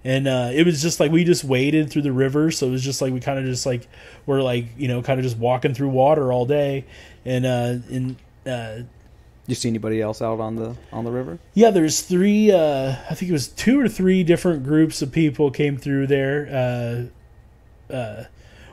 Speaker 2: and uh, it was just like we just waded through the river. So it was just like we kind of just like we're like you know kind of just walking through water all day, and uh, and uh,
Speaker 3: You see anybody else out on the on the river?
Speaker 2: yeah, there's three. Uh, I think it was two or three different groups of people came through there. Uh, uh,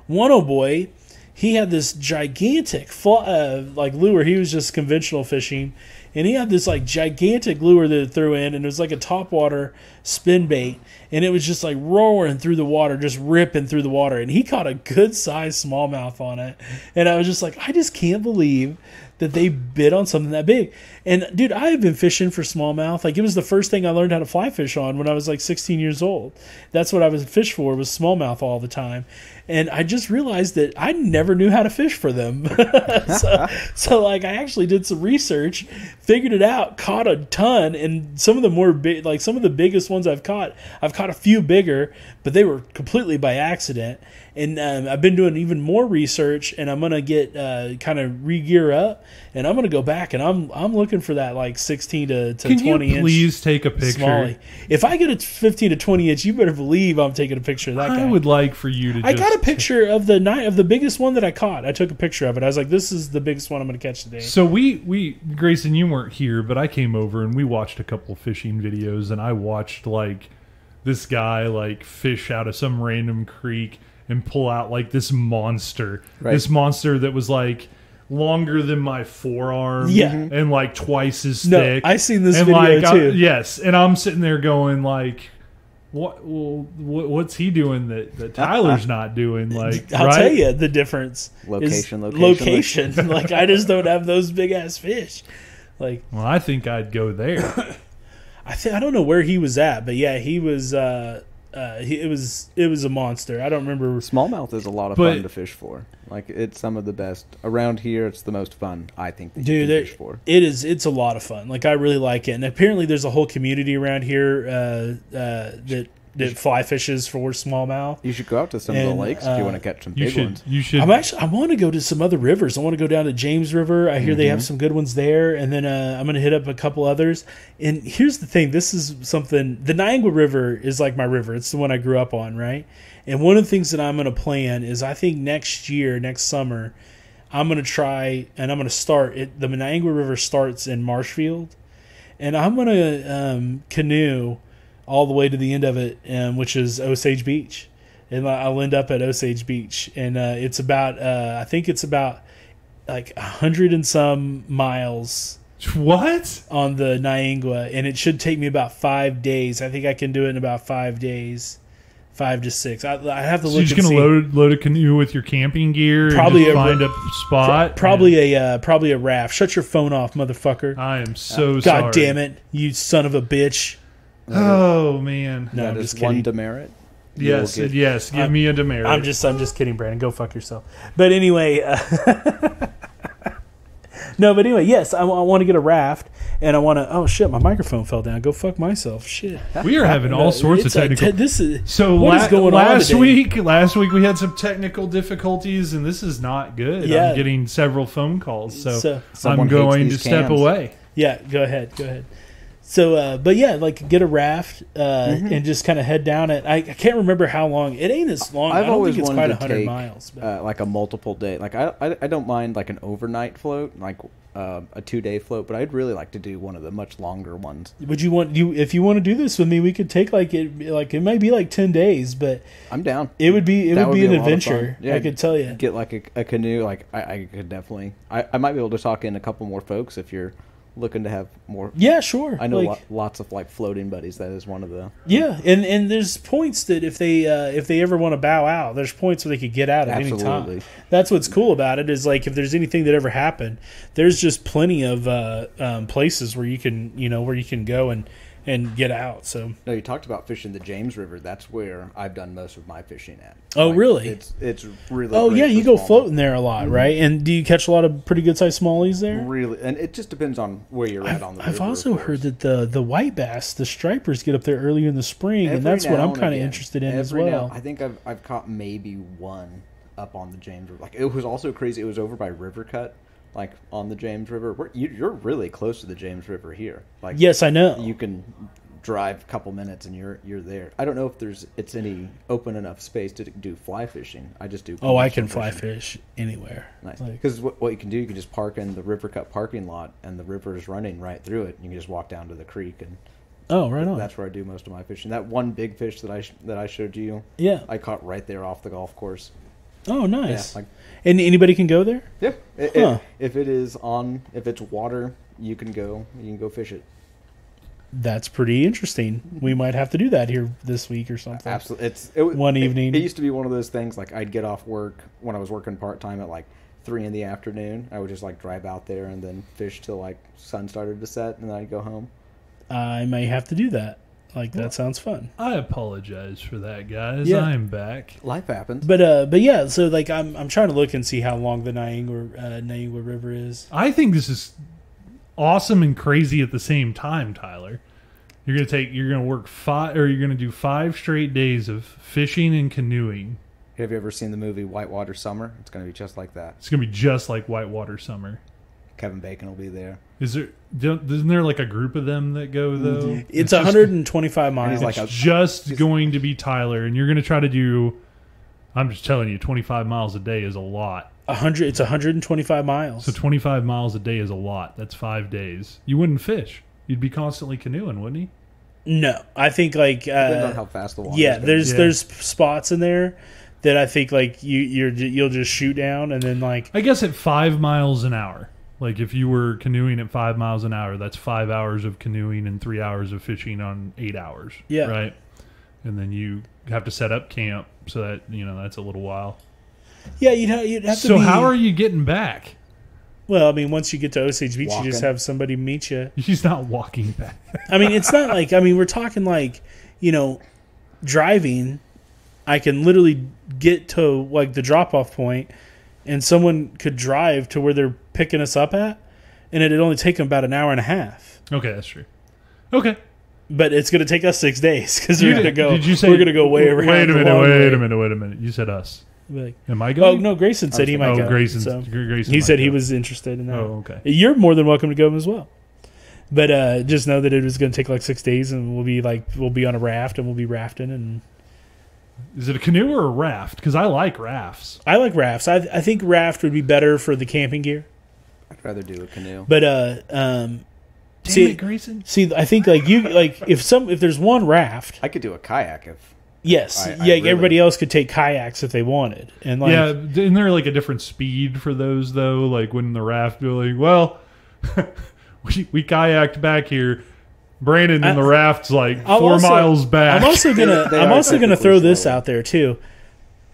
Speaker 2: one oh boy, he had this gigantic uh, like lure. He was just conventional fishing, and he had this like gigantic lure that it threw in, and it was like a topwater spin bait, and it was just like roaring through the water, just ripping through the water, and he caught a good sized smallmouth on it, and I was just like, I just can't believe that they bid on something that big. And dude, I have been fishing for smallmouth. Like it was the first thing I learned how to fly fish on when I was like 16 years old. That's what I was fish for was smallmouth all the time. And I just realized that I never knew how to fish for them. so, so like I actually did some research, figured it out, caught a ton, and some of the more big, like some of the biggest ones I've caught, I've caught a few bigger, but they were completely by accident. And um, I've been doing even more research, and I'm gonna get uh, kind of re-gear up, and I'm gonna go back, and I'm I'm looking for that like 16 to, to
Speaker 1: Can
Speaker 2: 20
Speaker 1: you
Speaker 2: inch.
Speaker 1: please take a picture?
Speaker 2: Smallie. If I get a 15 to 20 inch, you better believe I'm taking a picture of that guy.
Speaker 1: I would like for you to.
Speaker 2: I got a picture of the night of the biggest one that I caught. I took a picture of it. I was like, "This is the biggest one I'm going to catch today."
Speaker 1: So we we Grayson, you weren't here, but I came over and we watched a couple fishing videos, and I watched like this guy like fish out of some random creek and pull out like this monster,
Speaker 3: Right.
Speaker 1: this monster that was like longer than my forearm,
Speaker 2: Yeah.
Speaker 1: and like twice as
Speaker 2: No,
Speaker 1: thick.
Speaker 2: I seen this
Speaker 1: and
Speaker 2: video
Speaker 1: like, I-
Speaker 2: too.
Speaker 1: yes, and I'm sitting there going like. What, well, what's he doing that, that Tyler's not doing? Like,
Speaker 2: I'll
Speaker 1: right?
Speaker 2: tell you the difference. is
Speaker 3: Location, location,
Speaker 2: location. like I just don't have those big ass fish. Like
Speaker 1: Well, I think I'd go there.
Speaker 2: I think I don't know where he was at, but yeah, he was. Uh, uh, he, it was it was a monster. I don't remember.
Speaker 3: Smallmouth is a lot of
Speaker 1: But-
Speaker 3: fun to fish for. Like it's some of the best around here. It's the most fun I think that you
Speaker 2: Dude,
Speaker 3: can fish for.
Speaker 2: it is. It's a lot of fun. Like I really like it, and apparently there's a whole community around here uh, uh, that that fly fishes for smallmouth.
Speaker 3: You should go out to some of the lakes if
Speaker 2: uh,
Speaker 3: you want to catch some
Speaker 1: You
Speaker 3: big
Speaker 1: should
Speaker 3: ones.
Speaker 1: you should
Speaker 2: I'm actually I want to go to some other rivers. I want to go down to James River. I hear they have some good ones there, and then uh, I'm going to hit up a couple others. And here's the thing: this is something. The Niangua River is like my river. It's the one I grew up on, right? And one of the things that I'm going to plan is I think next year, next summer, I'm going to try and I'm going to start. It, the Niangua River starts in Marshfield, and I'm going to um, canoe all the way to the end of it, um, which is Osage Beach and I'll end up at Osage Beach, and uh, it's about uh, I think it's about like a hundred and some miles
Speaker 1: what?
Speaker 2: on the Niangua, and it should take me about five days. I think I can do it in about five days, five to six. I, I have to
Speaker 1: So
Speaker 2: look.
Speaker 1: you're just
Speaker 2: and
Speaker 1: gonna load load a canoe with your camping gear
Speaker 2: Probably
Speaker 1: and
Speaker 2: a-
Speaker 1: find a spot.
Speaker 2: Probably a uh, probably a raft. Shut your phone off, motherfucker!
Speaker 1: I am so
Speaker 2: God
Speaker 1: sorry.
Speaker 2: damn it, you son of a bitch!
Speaker 1: Oh man.
Speaker 2: No, I'm
Speaker 3: that
Speaker 2: just
Speaker 3: is one
Speaker 2: kidding.
Speaker 3: demerit. You
Speaker 1: Yes,
Speaker 3: get-
Speaker 1: yes. Give
Speaker 2: I'm-
Speaker 1: me a demerit.
Speaker 2: I'm just I'm just kidding, Brandon. Go fuck yourself. But anyway, uh, no. But anyway, yes, I, want to get a raft, and I want to. Oh shit, my microphone fell down. Go fuck myself. Shit.
Speaker 1: we are having all sorts of
Speaker 2: It's a-
Speaker 1: technical.
Speaker 2: te- this is
Speaker 1: so
Speaker 2: what
Speaker 1: la-
Speaker 2: is going on
Speaker 1: last
Speaker 2: today?
Speaker 1: week, last week we had some technical difficulties, and this is not good.
Speaker 2: Yeah.
Speaker 1: I'm getting several phone calls, so,
Speaker 2: So-
Speaker 1: I'm going to
Speaker 3: these
Speaker 1: step away.
Speaker 2: Yeah, go ahead, go ahead. So, uh, but yeah, like get a raft uh,
Speaker 3: Mm-hmm.
Speaker 2: and just kind of head down it. I, I can't remember how long. It ain't as long. I
Speaker 3: I've
Speaker 2: don't
Speaker 3: always
Speaker 2: think it's quite hundred
Speaker 3: take
Speaker 2: miles. But.
Speaker 3: uh, like a multiple day. Like I, I, I don't mind like an overnight float, like uh, a two day float, but I'd really like to do one of the much longer ones.
Speaker 2: would you want you if you want to do this with me? We could take like it like it might be like ten days, but
Speaker 3: I'm down.
Speaker 2: it would be it
Speaker 3: That
Speaker 2: would be, an adventure.
Speaker 3: Yeah,
Speaker 2: I could tell you.
Speaker 3: Get like a, a canoe. Like I, I could definitely. I, I might be able to talk in a couple more folks if you're looking to have more.
Speaker 2: Yeah, sure.
Speaker 3: I know
Speaker 2: Like,
Speaker 3: lo- lots of like floating buddies. That is one of the.
Speaker 2: Yeah, and and there's points that if they uh, if they ever want to bow out, there's points where they could get out at any
Speaker 3: Absolutely.
Speaker 2: time. That's what's cool about it is like if there's anything that ever happened, there's just plenty of uh, um, places where you can you know where you can go and and get out. So
Speaker 3: No, you talked about fishing the James River. That's where I've done most of my fishing at.
Speaker 2: Oh, really?
Speaker 3: It's it's really.
Speaker 2: oh yeah, you go floating there a lot,
Speaker 3: Mm-hmm.
Speaker 2: right? And do you catch a lot of pretty good sized smallies there?
Speaker 3: Really, and it just depends on where you're at
Speaker 2: I've,
Speaker 3: on the.
Speaker 2: I've
Speaker 3: river,
Speaker 2: also heard that the the white bass, the stripers, get up there early in the spring, and that's what I'm kind of interested in as
Speaker 3: Every now-
Speaker 2: well.
Speaker 3: I think I've I've caught maybe one up on the James River. Like it was also crazy. It was over by River Cut, like on the James River. We're, you, you're really close to the James River here. Like
Speaker 2: yes, I know.
Speaker 3: you can drive a couple minutes and you're you're there. I don't know if there's it's any open enough space to do fly fishing. I just do.
Speaker 2: Oh, I can fly
Speaker 3: fishing.
Speaker 2: fish anywhere.
Speaker 3: Nice.
Speaker 2: Like,
Speaker 3: Because what, what you can do, you can just park in the River Cut parking lot, and the river is running right through it. You can just walk down to the creek, and
Speaker 2: oh, right on.
Speaker 3: that's where I do most of my fishing. That one big fish that I sh- that I showed you,
Speaker 2: yeah.
Speaker 3: I caught right there off the golf course.
Speaker 2: Oh, nice.
Speaker 3: Yeah, like
Speaker 2: and anybody can go there.
Speaker 3: yeah. i- i-
Speaker 2: Huh.
Speaker 3: if it is on, if it's water, you can go. You can go fish it.
Speaker 2: That's pretty interesting. We mm-hmm. might have to do that here this week or something.
Speaker 3: Absolutely, it's it,
Speaker 2: One
Speaker 3: it-
Speaker 2: evening.
Speaker 3: It, used to be one of those things. Like I'd get off work when I was working part time at like three in the afternoon. I would just like drive out there and then fish till like sun started to set, and then I'd go home.
Speaker 2: I may have to do that. Like that sounds fun.
Speaker 1: I apologize for that, guys.
Speaker 2: Yeah.
Speaker 1: I'm back.
Speaker 3: Life happens.
Speaker 2: But uh, but yeah. So like I'm I'm trying to look and see how long the Niangua uh, Niangua River is.
Speaker 1: I think this is awesome and crazy at the same time, Tyler. You're gonna take. You're gonna work five, or you're gonna do five straight days of fishing and canoeing.
Speaker 3: Have you ever seen the movie Whitewater Summer? It's going to be just like that.
Speaker 1: It's gonna be just like Whitewater Summer.
Speaker 3: Kevin Bacon will be there.
Speaker 1: Is there? Don't, isn't there like a group of them that go though?
Speaker 2: It's
Speaker 1: just-
Speaker 2: 125 miles.
Speaker 3: like
Speaker 1: It's
Speaker 3: a-
Speaker 1: just going to be Tyler, and you're gonna try to do. I'm just telling you, 25 miles a day is a lot.
Speaker 2: A hundred. It's 125 miles.
Speaker 1: So 25 miles a day is a lot. That's five days. You wouldn't fish. You'd be constantly canoeing, wouldn't you?
Speaker 2: no, I think like
Speaker 3: Depends on
Speaker 2: uh,
Speaker 3: how fast the water.
Speaker 2: yeah. There's
Speaker 1: Yeah.
Speaker 2: there's spots in there that I think like you you're you'll just shoot down and then like
Speaker 1: I guess at five miles an hour. Like if you were canoeing at five miles an hour, that's five hours of canoeing and three hours of fishing on eight hours.
Speaker 2: Yeah.
Speaker 1: Right. And then you have to set up camp, so that you know that's a little while.
Speaker 2: yeah you'd have, you'd have to.
Speaker 1: So
Speaker 2: be,
Speaker 1: how are you getting back?
Speaker 2: Well, I mean, once you get to Osage Beach, you just have somebody meet you.
Speaker 1: She's not walking back.
Speaker 2: I mean, it's not like I mean, we're talking like you know, driving. I can literally get to like the drop off point, and someone could drive to where they're picking us up at, and it'd only take them about an hour and a half.
Speaker 1: okay, that's true. Okay.
Speaker 2: But it's going to take us six days because we're going to go.
Speaker 1: Did you say
Speaker 2: we're going to go way around?
Speaker 1: Wait a minute. Wait
Speaker 2: way.
Speaker 1: a minute. Wait a minute. You said us.
Speaker 2: Like,
Speaker 1: Am I going?
Speaker 2: oh no, Grayson said he might
Speaker 1: Oh,
Speaker 2: go.
Speaker 1: Grayson's,
Speaker 2: so
Speaker 1: Grayson
Speaker 2: he said he was interested in that.
Speaker 1: Oh, okay.
Speaker 2: You're more than welcome to go as well. But uh, just know that it was going to take like six days, and we'll be like we'll be on a raft, and we'll be rafting. And
Speaker 1: Is it a canoe or a raft? Because I like rafts.
Speaker 2: I like rafts. I, I think raft would be better for the camping gear.
Speaker 3: I'd rather do a canoe.
Speaker 2: But uh, um,
Speaker 1: Damn
Speaker 2: see,
Speaker 1: it, Grayson.
Speaker 2: see, I think like you like if some if there's one raft,
Speaker 3: I could do a kayak if
Speaker 2: yes,
Speaker 3: I- I
Speaker 2: yeah,
Speaker 3: really-
Speaker 2: everybody else could take kayaks if they wanted, and like
Speaker 1: yeah, isn't there like a different speed for those though? Like when the raft, you're like, well, we, we kayaked back here. Brandon in
Speaker 2: I-
Speaker 1: the raft's like
Speaker 2: I'll
Speaker 1: 4
Speaker 2: also-
Speaker 1: miles back.
Speaker 2: I'm also gonna I'm also gonna
Speaker 3: technically
Speaker 2: throw this
Speaker 3: slower.
Speaker 2: out there too.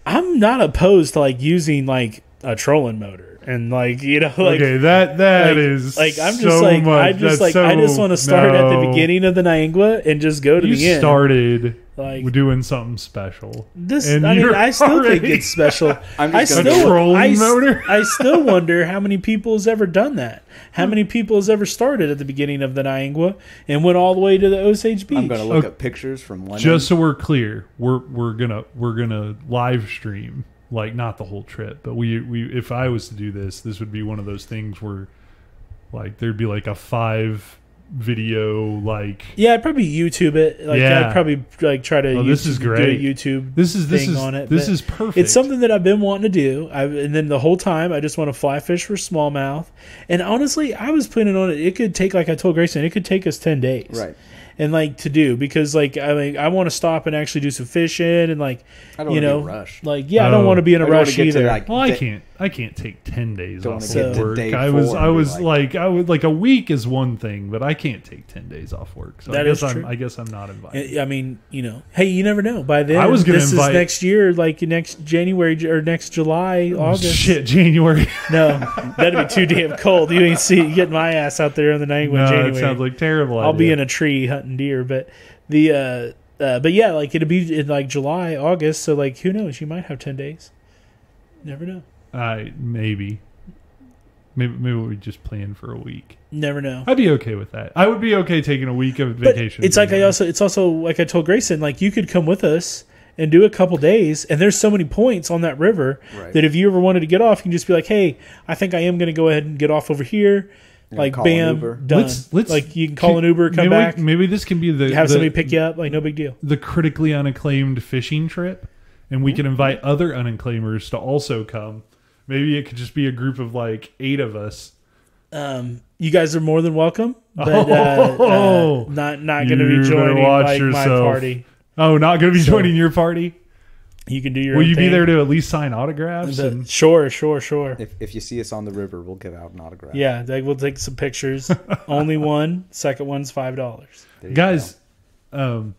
Speaker 2: I'm not opposed to like using like a trolling motor and like you know like
Speaker 1: okay, that that
Speaker 2: like,
Speaker 1: is
Speaker 2: like I'm just
Speaker 1: so
Speaker 2: like
Speaker 1: much.
Speaker 2: I just
Speaker 1: that's
Speaker 2: like I just want to start at the beginning of the Niangua and just go to
Speaker 1: You
Speaker 2: the end.
Speaker 1: started
Speaker 2: like
Speaker 1: doing something special.
Speaker 2: this,
Speaker 1: and
Speaker 2: I mean, I still think it's special.
Speaker 3: I'm just gonna
Speaker 2: still,
Speaker 1: go- Trolling
Speaker 2: I, s-
Speaker 1: motor?
Speaker 2: I still wonder how many people has ever done that. How many people has ever started at the beginning of the Niangua and went all the way to the Osage Beach?
Speaker 3: I'm going to look
Speaker 1: Okay.
Speaker 3: up pictures from London.
Speaker 1: Just so we're clear, we're we're gonna we're gonna live stream like not the whole trip, but we we if I was to do this, this would be one of those things where like there'd be like a five video like
Speaker 2: Yeah, I'd probably YouTube it. Like
Speaker 1: Yeah.
Speaker 2: I'd probably like try to.
Speaker 1: Oh, this is great.
Speaker 2: Do a YouTube.
Speaker 1: this is this
Speaker 2: thing
Speaker 1: is
Speaker 2: on it,
Speaker 1: this
Speaker 2: but
Speaker 1: is perfect.
Speaker 2: It's something that I've been wanting to do. I, and then the whole time, I just want to fly fish for smallmouth. And honestly, I was planning on it. It could take, like I told Grayson, it could take us ten days,
Speaker 3: Right.
Speaker 2: And like to do because like I mean I want to stop and actually do some fishing and like
Speaker 3: I don't
Speaker 2: you know
Speaker 3: rush.
Speaker 2: like yeah I don't
Speaker 1: Oh.
Speaker 2: want to be in a
Speaker 3: I
Speaker 2: rush
Speaker 3: get to,
Speaker 2: either.
Speaker 3: like,
Speaker 1: well, I can't. I can't take ten days
Speaker 3: Don't
Speaker 1: off of
Speaker 2: get to
Speaker 1: work.
Speaker 3: day
Speaker 1: I was. I was
Speaker 3: like-
Speaker 1: like, I would like a week is one thing, but I can't take ten days off work. So I guess
Speaker 2: is
Speaker 1: I'm.
Speaker 2: true.
Speaker 1: I guess I'm not invited.
Speaker 2: I mean, you know, hey, you never know. By then,
Speaker 1: I was gonna
Speaker 2: this
Speaker 1: invite-
Speaker 2: is next year, like next January or next July, August.
Speaker 1: Shit, January.
Speaker 2: No, that'd be too damn cold. You ain't see getting my ass out there in the night in
Speaker 1: no,
Speaker 2: January.
Speaker 1: it sounds like terrible.
Speaker 2: I'll be in a tree hunting deer, but the uh, uh but yeah, like it'll be in like July, August. So like, who knows? You might have ten days. Never know.
Speaker 1: I maybe. Maybe maybe we just plan for a week.
Speaker 2: Never know.
Speaker 1: I'd be okay with that. I would be okay taking a week of
Speaker 2: But
Speaker 1: vacation.
Speaker 2: it's like I also it's also like I told Grayson, like you could come with us and do a couple days, and there's so many points on that river
Speaker 3: Right.
Speaker 2: that if you ever wanted to get off, you can just be like, hey, I think I am going to go ahead and get off over here. like
Speaker 3: call an
Speaker 2: bam,
Speaker 3: Uber.
Speaker 2: done.
Speaker 1: Let's- let's-
Speaker 2: like you can call an Uber, come
Speaker 1: maybe,
Speaker 2: back,
Speaker 1: Maybe this can be the
Speaker 2: have
Speaker 1: the,
Speaker 2: somebody pick you up. Like no big deal.
Speaker 1: the critically unacclaimed fishing trip, and we hmm. can invite other unacclaimers to also come. Maybe it could just be a group of like eight of us.
Speaker 2: Um, you guys are more than welcome, but uh,
Speaker 1: Oh.
Speaker 2: uh, not not going to be joining
Speaker 1: watch
Speaker 2: like my party.
Speaker 1: Oh, not going to be
Speaker 2: So-
Speaker 1: joining your party.
Speaker 2: You can do your.
Speaker 1: Will
Speaker 2: own
Speaker 1: you be there to at least sign autographs?
Speaker 2: But-
Speaker 1: and,
Speaker 2: sure, sure, sure.
Speaker 3: If, if you see us on the river, we'll give out an autograph.
Speaker 2: Yeah, like we'll take some pictures. Only one. Second one's five dollars.
Speaker 3: There you
Speaker 1: guys, um,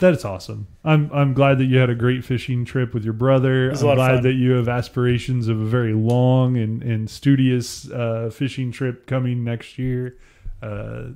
Speaker 1: that's awesome. I'm I'm glad that you had a great fishing trip with your brother. I'm glad that you have aspirations of a very long and and studious uh, fishing trip coming next year. Uh,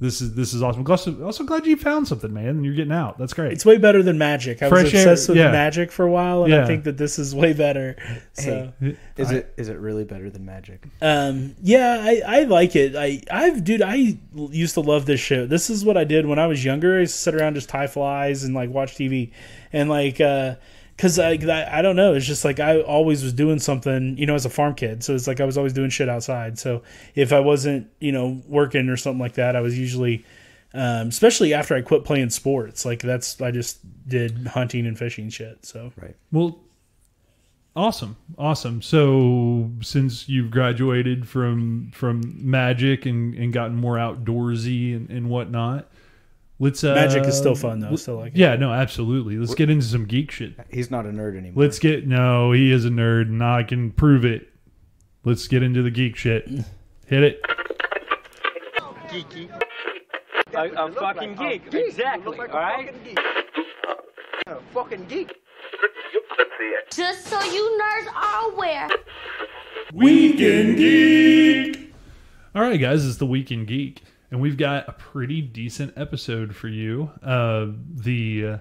Speaker 1: this is this is awesome. Also, also glad you found something, man, and you're getting out. That's great.
Speaker 2: It's way better than Magic. I was
Speaker 1: Fresh air,
Speaker 2: obsessed with
Speaker 1: yeah.
Speaker 2: Magic for a while, and
Speaker 1: Yeah.
Speaker 2: I think that this is way better. So,
Speaker 3: Hey, is
Speaker 1: I-
Speaker 3: it is it really better than Magic?
Speaker 2: um, yeah, I, I like it. I, I've, dude, I used to love this show. This is what I did when I was younger. I used to sit around just tie flies and like watch TV, and like, uh, cause I, I, I don't know. It's just like I always was doing something, you know, as a farm kid. So it's like I was always doing shit outside. So if I wasn't, you know, working or something like that, I was usually. Um, especially after I quit playing sports, like that's I just did hunting and fishing shit. So
Speaker 3: Right.
Speaker 1: Well, awesome, awesome. So since you've graduated from from magic and and gotten more outdoorsy and, and whatnot, let's uh,
Speaker 2: Magic is still fun though. Still like it.
Speaker 1: Yeah, no, absolutely. Let's get into some geek shit.
Speaker 3: He's not a nerd anymore.
Speaker 1: Let's get no, he is a nerd, and I can prove it. Let's get into the geek shit. Hit it.
Speaker 5: A, a fucking geek. Exactly. All right.
Speaker 3: fucking geek.
Speaker 6: Just so you nerds are aware.
Speaker 1: Weekend Geek. All right, guys, it's the Weekend Geek, and we've got a pretty decent episode for you. Uh, the uh,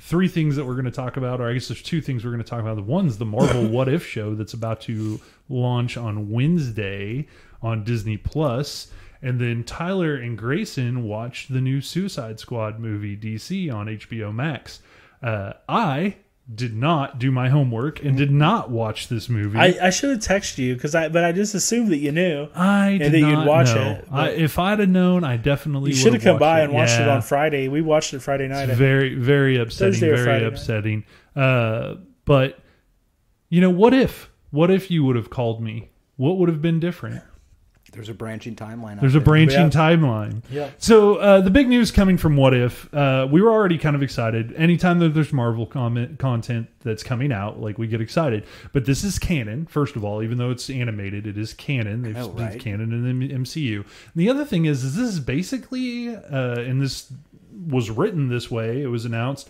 Speaker 1: three things that we're going to talk about, or I guess there's two things we're going to talk about. The one's the Marvel What If show that's about to launch on Wednesday on Disney Plus, and then Tyler and Grayson watched the new Suicide Squad movie DC on HBO Max. Uh, I did not do my homework and did not watch this movie.
Speaker 2: I, I should have texted you because I but I just assumed that you knew.
Speaker 1: I did
Speaker 2: that you'd watch
Speaker 1: know.
Speaker 2: it,
Speaker 1: I, if I'd have known, I definitely
Speaker 2: You should have come by
Speaker 1: watched
Speaker 2: and watched it on Friday. We watched it Friday night.
Speaker 1: Very, very upsetting.
Speaker 2: Thursday
Speaker 1: Very upsetting. Uh, but you know, what if? What if you would have called me? What would have been different?
Speaker 3: There's a branching timeline.
Speaker 1: There's a
Speaker 3: there.
Speaker 1: branching
Speaker 2: Yeah.
Speaker 1: timeline.
Speaker 2: Yeah.
Speaker 1: So uh, the big news coming from What If, uh, we were already kind of excited. Anytime that there's Marvel comment, content that's coming out, like we get excited. But this is canon, first of all. Even though it's animated, it is canon. They've
Speaker 3: know,
Speaker 1: it's
Speaker 3: right?
Speaker 1: canon in the MCU. And the other thing is, is this is basically, uh, and this was written this way. It was announced.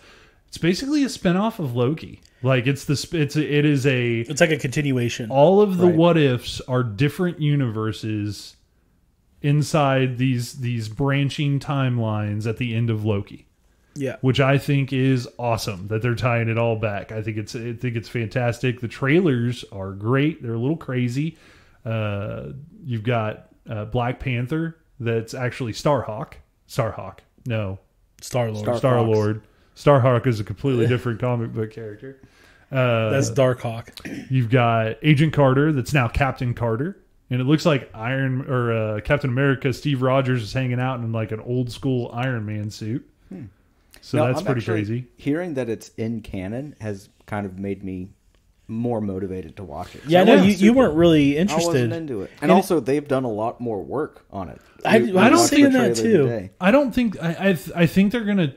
Speaker 1: It's basically a spinoff of Loki. Like it's the it's a, it is a
Speaker 2: It's like a continuation.
Speaker 1: all of the
Speaker 3: Right.
Speaker 1: what ifs are different universes inside these these branching timelines at the end of Loki,
Speaker 2: yeah.
Speaker 1: which I think is awesome that they're tying it all back. I think it's I think it's fantastic. The trailers are great. They're a little crazy. Uh, you've got uh, Black Panther that's actually Starhawk. Starhawk. No,
Speaker 2: Star Lord.
Speaker 3: Star-
Speaker 1: Star
Speaker 3: Fox.
Speaker 1: Lord. Starhawk is a completely different comic book character. Uh,
Speaker 2: That's Darkhawk.
Speaker 1: You've got Agent Carter, that's now Captain Carter, and it looks like Iron or uh, Captain America. Steve Rogers is hanging out in like an old school Iron Man suit. So
Speaker 3: No,
Speaker 1: that's
Speaker 3: I'm
Speaker 1: pretty crazy.
Speaker 3: Hearing that it's in canon has kind of made me more motivated to watch it.
Speaker 2: Yeah, I
Speaker 3: I
Speaker 2: know you, you weren't really
Speaker 3: I wasn't
Speaker 2: interested.
Speaker 3: into it, and,
Speaker 2: And it-
Speaker 3: also they've done a lot more work on it.
Speaker 2: I-
Speaker 3: We- we
Speaker 2: I don't
Speaker 3: watched
Speaker 2: see that too.
Speaker 3: today.
Speaker 1: I don't think I I, th- I think they're gonna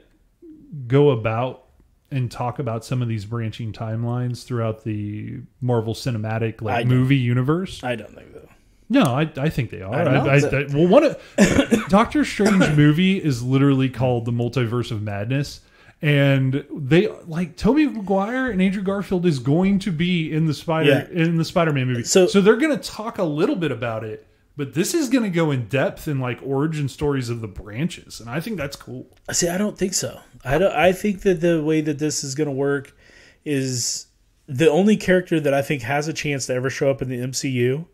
Speaker 1: go about and talk about some of these branching timelines throughout the Marvel Cinematic like movie universe.
Speaker 2: I don't think so.
Speaker 1: No, I, I think they are.
Speaker 3: I.
Speaker 1: I, I, well, one of Doctor Strange movie is literally called the Multiverse of Madness, and they like Tobey Maguire and Andrew Garfield is going to be in the Spider
Speaker 2: Yeah.
Speaker 1: in the Spider Man movie.
Speaker 2: So-
Speaker 1: so they're going to talk a little bit about it, but this is going to go in depth in like origin stories of the branches, and I think that's cool.
Speaker 2: I see, I don't think so. I don't. I think that the way that this is going to work is the only character that I think has a chance to ever show up in the MCU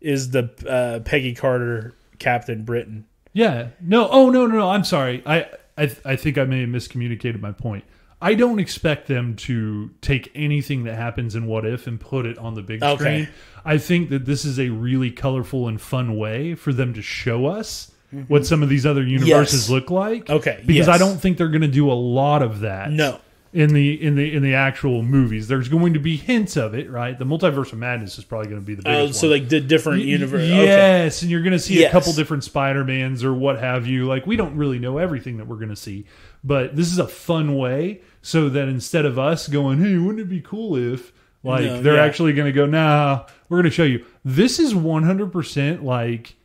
Speaker 2: is the uh, Peggy Carter Captain Britain.
Speaker 1: Yeah. No. Oh no no no. I'm sorry. I I I think I may have miscommunicated my point. I don't expect them to take anything that happens in What If and put it on the big
Speaker 2: Okay.
Speaker 1: screen. I think that this is a really colorful and fun way for them to show us Mm-hmm. what some of these other universes
Speaker 2: Yes.
Speaker 1: look like.
Speaker 2: Okay,
Speaker 1: because
Speaker 2: yes.
Speaker 1: I don't think they're going to do a lot of that.
Speaker 2: No.
Speaker 1: In the in the in the actual movies, there's going to be hints of it, right? The multiverse of madness is probably going to be the
Speaker 2: Oh,
Speaker 1: biggest
Speaker 2: so
Speaker 1: one.
Speaker 2: like the different universe. Okay.
Speaker 1: Yes, and you're going to see
Speaker 2: Yes.
Speaker 1: a couple different Spider-Mans or what have you. Like we don't really know everything that we're going to see, but this is a fun way so that instead of us going, "Hey, wouldn't it be cool if," like
Speaker 2: No,
Speaker 1: they're
Speaker 2: yeah.
Speaker 1: actually going to go, "Nah, we're going to show you." This is 100% like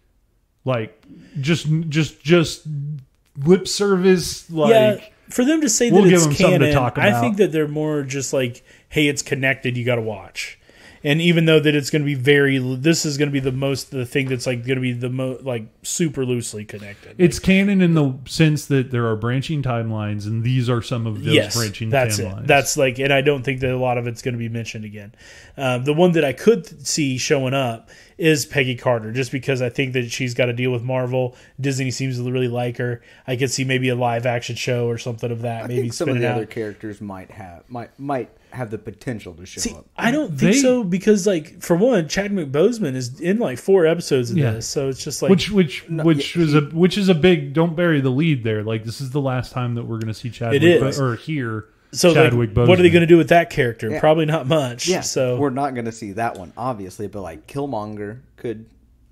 Speaker 1: like just just just lip service like
Speaker 2: yeah, for them to say
Speaker 1: We'll
Speaker 2: that it's
Speaker 1: them something to
Speaker 2: canon, I think that they're more just like, hey, it's connected. You got to watch. And even though that it's going to be very, this is going to be the most the thing that's like going to be the most like super loosely connected.
Speaker 1: it's canon in the sense that there are branching timelines and these are some of those
Speaker 2: yes,
Speaker 1: branching
Speaker 2: that's
Speaker 1: timelines.
Speaker 2: it. That's like, and I don't think that a lot of it's going to be mentioned again. Um, the one that I could see showing up is Peggy Carter, just because I think that she's got to deal with Marvel. Disney seems to really like her. I could see maybe a live action show or something of that.
Speaker 3: I
Speaker 2: maybe
Speaker 3: think some of the
Speaker 2: it
Speaker 3: other characters might have might might have the potential to show
Speaker 2: See,
Speaker 3: up.
Speaker 2: I don't think
Speaker 1: They-
Speaker 2: so because, like, for one, Chadwick Boseman is in like four episodes of
Speaker 1: Yeah.
Speaker 2: this, so it's just like
Speaker 1: which which which
Speaker 3: yeah,
Speaker 1: is a which is a big don't bury the lead there. Like this is the last time that we're going to see Chadwick
Speaker 2: is.
Speaker 1: Bo- or hear
Speaker 2: so. Like,
Speaker 1: Chadwick
Speaker 2: what are they going to do with that character?
Speaker 3: Yeah.
Speaker 2: Probably not much.
Speaker 3: Yeah,
Speaker 2: so
Speaker 3: we're not going to see that one, obviously, but like Killmonger could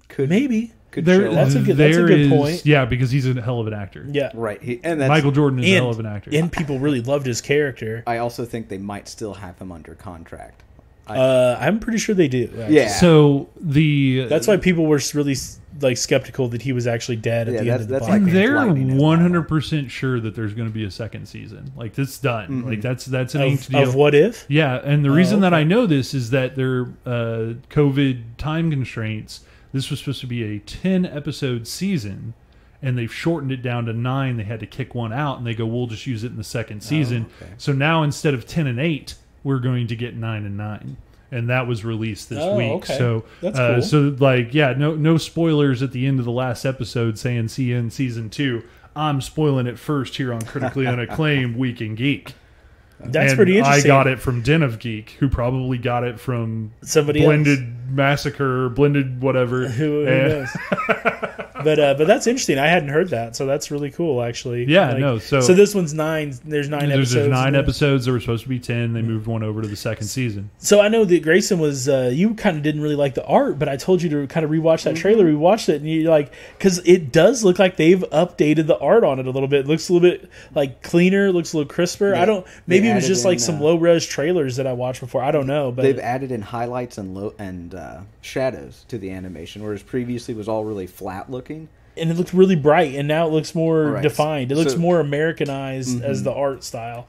Speaker 3: could
Speaker 2: maybe.
Speaker 3: could
Speaker 1: There,
Speaker 3: show
Speaker 2: That's a good- that's a good
Speaker 1: is-
Speaker 2: point.
Speaker 1: Yeah, because he's a hell of an actor.
Speaker 2: Yeah,
Speaker 3: right. He, and that's,
Speaker 1: Michael Jordan is a hell of an actor.
Speaker 2: and people really loved his character.
Speaker 3: I also think they might still have him under contract. I,
Speaker 2: Uh, I'm pretty sure they do. actually.
Speaker 3: yeah,
Speaker 1: so the
Speaker 2: that's why people were really like skeptical that he was actually dead at
Speaker 3: Yeah,
Speaker 2: the
Speaker 3: that's-
Speaker 2: end of the
Speaker 3: that's
Speaker 2: book.
Speaker 3: like-
Speaker 1: they're
Speaker 3: lightning in a
Speaker 1: one
Speaker 3: bottle.
Speaker 1: hundred percent sure that there's going to be a second season. Like it's done.
Speaker 3: Mm-hmm.
Speaker 1: Like that's that's an inked
Speaker 2: of,
Speaker 1: deal.
Speaker 2: of what if?
Speaker 1: Yeah, and the reason that
Speaker 2: okay.
Speaker 1: I know this is that their uh, COVID time constraints. This was supposed to be a ten episode season, and they've shortened it down to nine. They had to kick one out, and they go, "We'll just use it in the second season."
Speaker 3: okay.
Speaker 1: So now instead of ten and eight, we're going to get nine and nine, and that was released this
Speaker 2: Oh,
Speaker 1: week.
Speaker 2: okay.
Speaker 1: So
Speaker 2: That's
Speaker 1: uh. So like, yeah, no no spoilers at the end of the last episode saying see you in season two. I'm spoiling it first here on Critically Unacclaimed Week in Geek.
Speaker 2: That's
Speaker 1: And
Speaker 2: pretty interesting.
Speaker 1: I got it from Den of Geek, who probably got it from
Speaker 2: Somebody
Speaker 1: Blended
Speaker 2: else.
Speaker 1: Massacre, Blended whatever.
Speaker 2: Who, who knows? but uh, but that's interesting. I hadn't heard that, so that's really cool. Actually,
Speaker 1: Yeah, no, so-
Speaker 2: so this one's nine. There's nine
Speaker 1: There's,
Speaker 2: episodes.
Speaker 1: there's nine
Speaker 2: in
Speaker 1: episodes. There were supposed to be ten. They moved one over to the second season.
Speaker 2: So I know that Grayson was uh, you kind of didn't really like the art, but I told you to kind of rewatch
Speaker 3: Mm-hmm.
Speaker 2: that trailer. We watched it, and you're like because it does look like they've updated the art on it a little bit. It looks a little bit like cleaner, looks a little crisper. I don't. Maybe it was just like
Speaker 3: in,
Speaker 2: some
Speaker 3: uh,
Speaker 2: low res trailers that I watched before. I don't know, but
Speaker 3: they've added in highlights and low and uh, shadows to the animation, whereas previously it was all really flat looking.
Speaker 2: And it looked really bright, and now it looks more
Speaker 3: Right.
Speaker 2: defined. It looks
Speaker 3: So- Mm-hmm.
Speaker 2: more Americanized as the art style.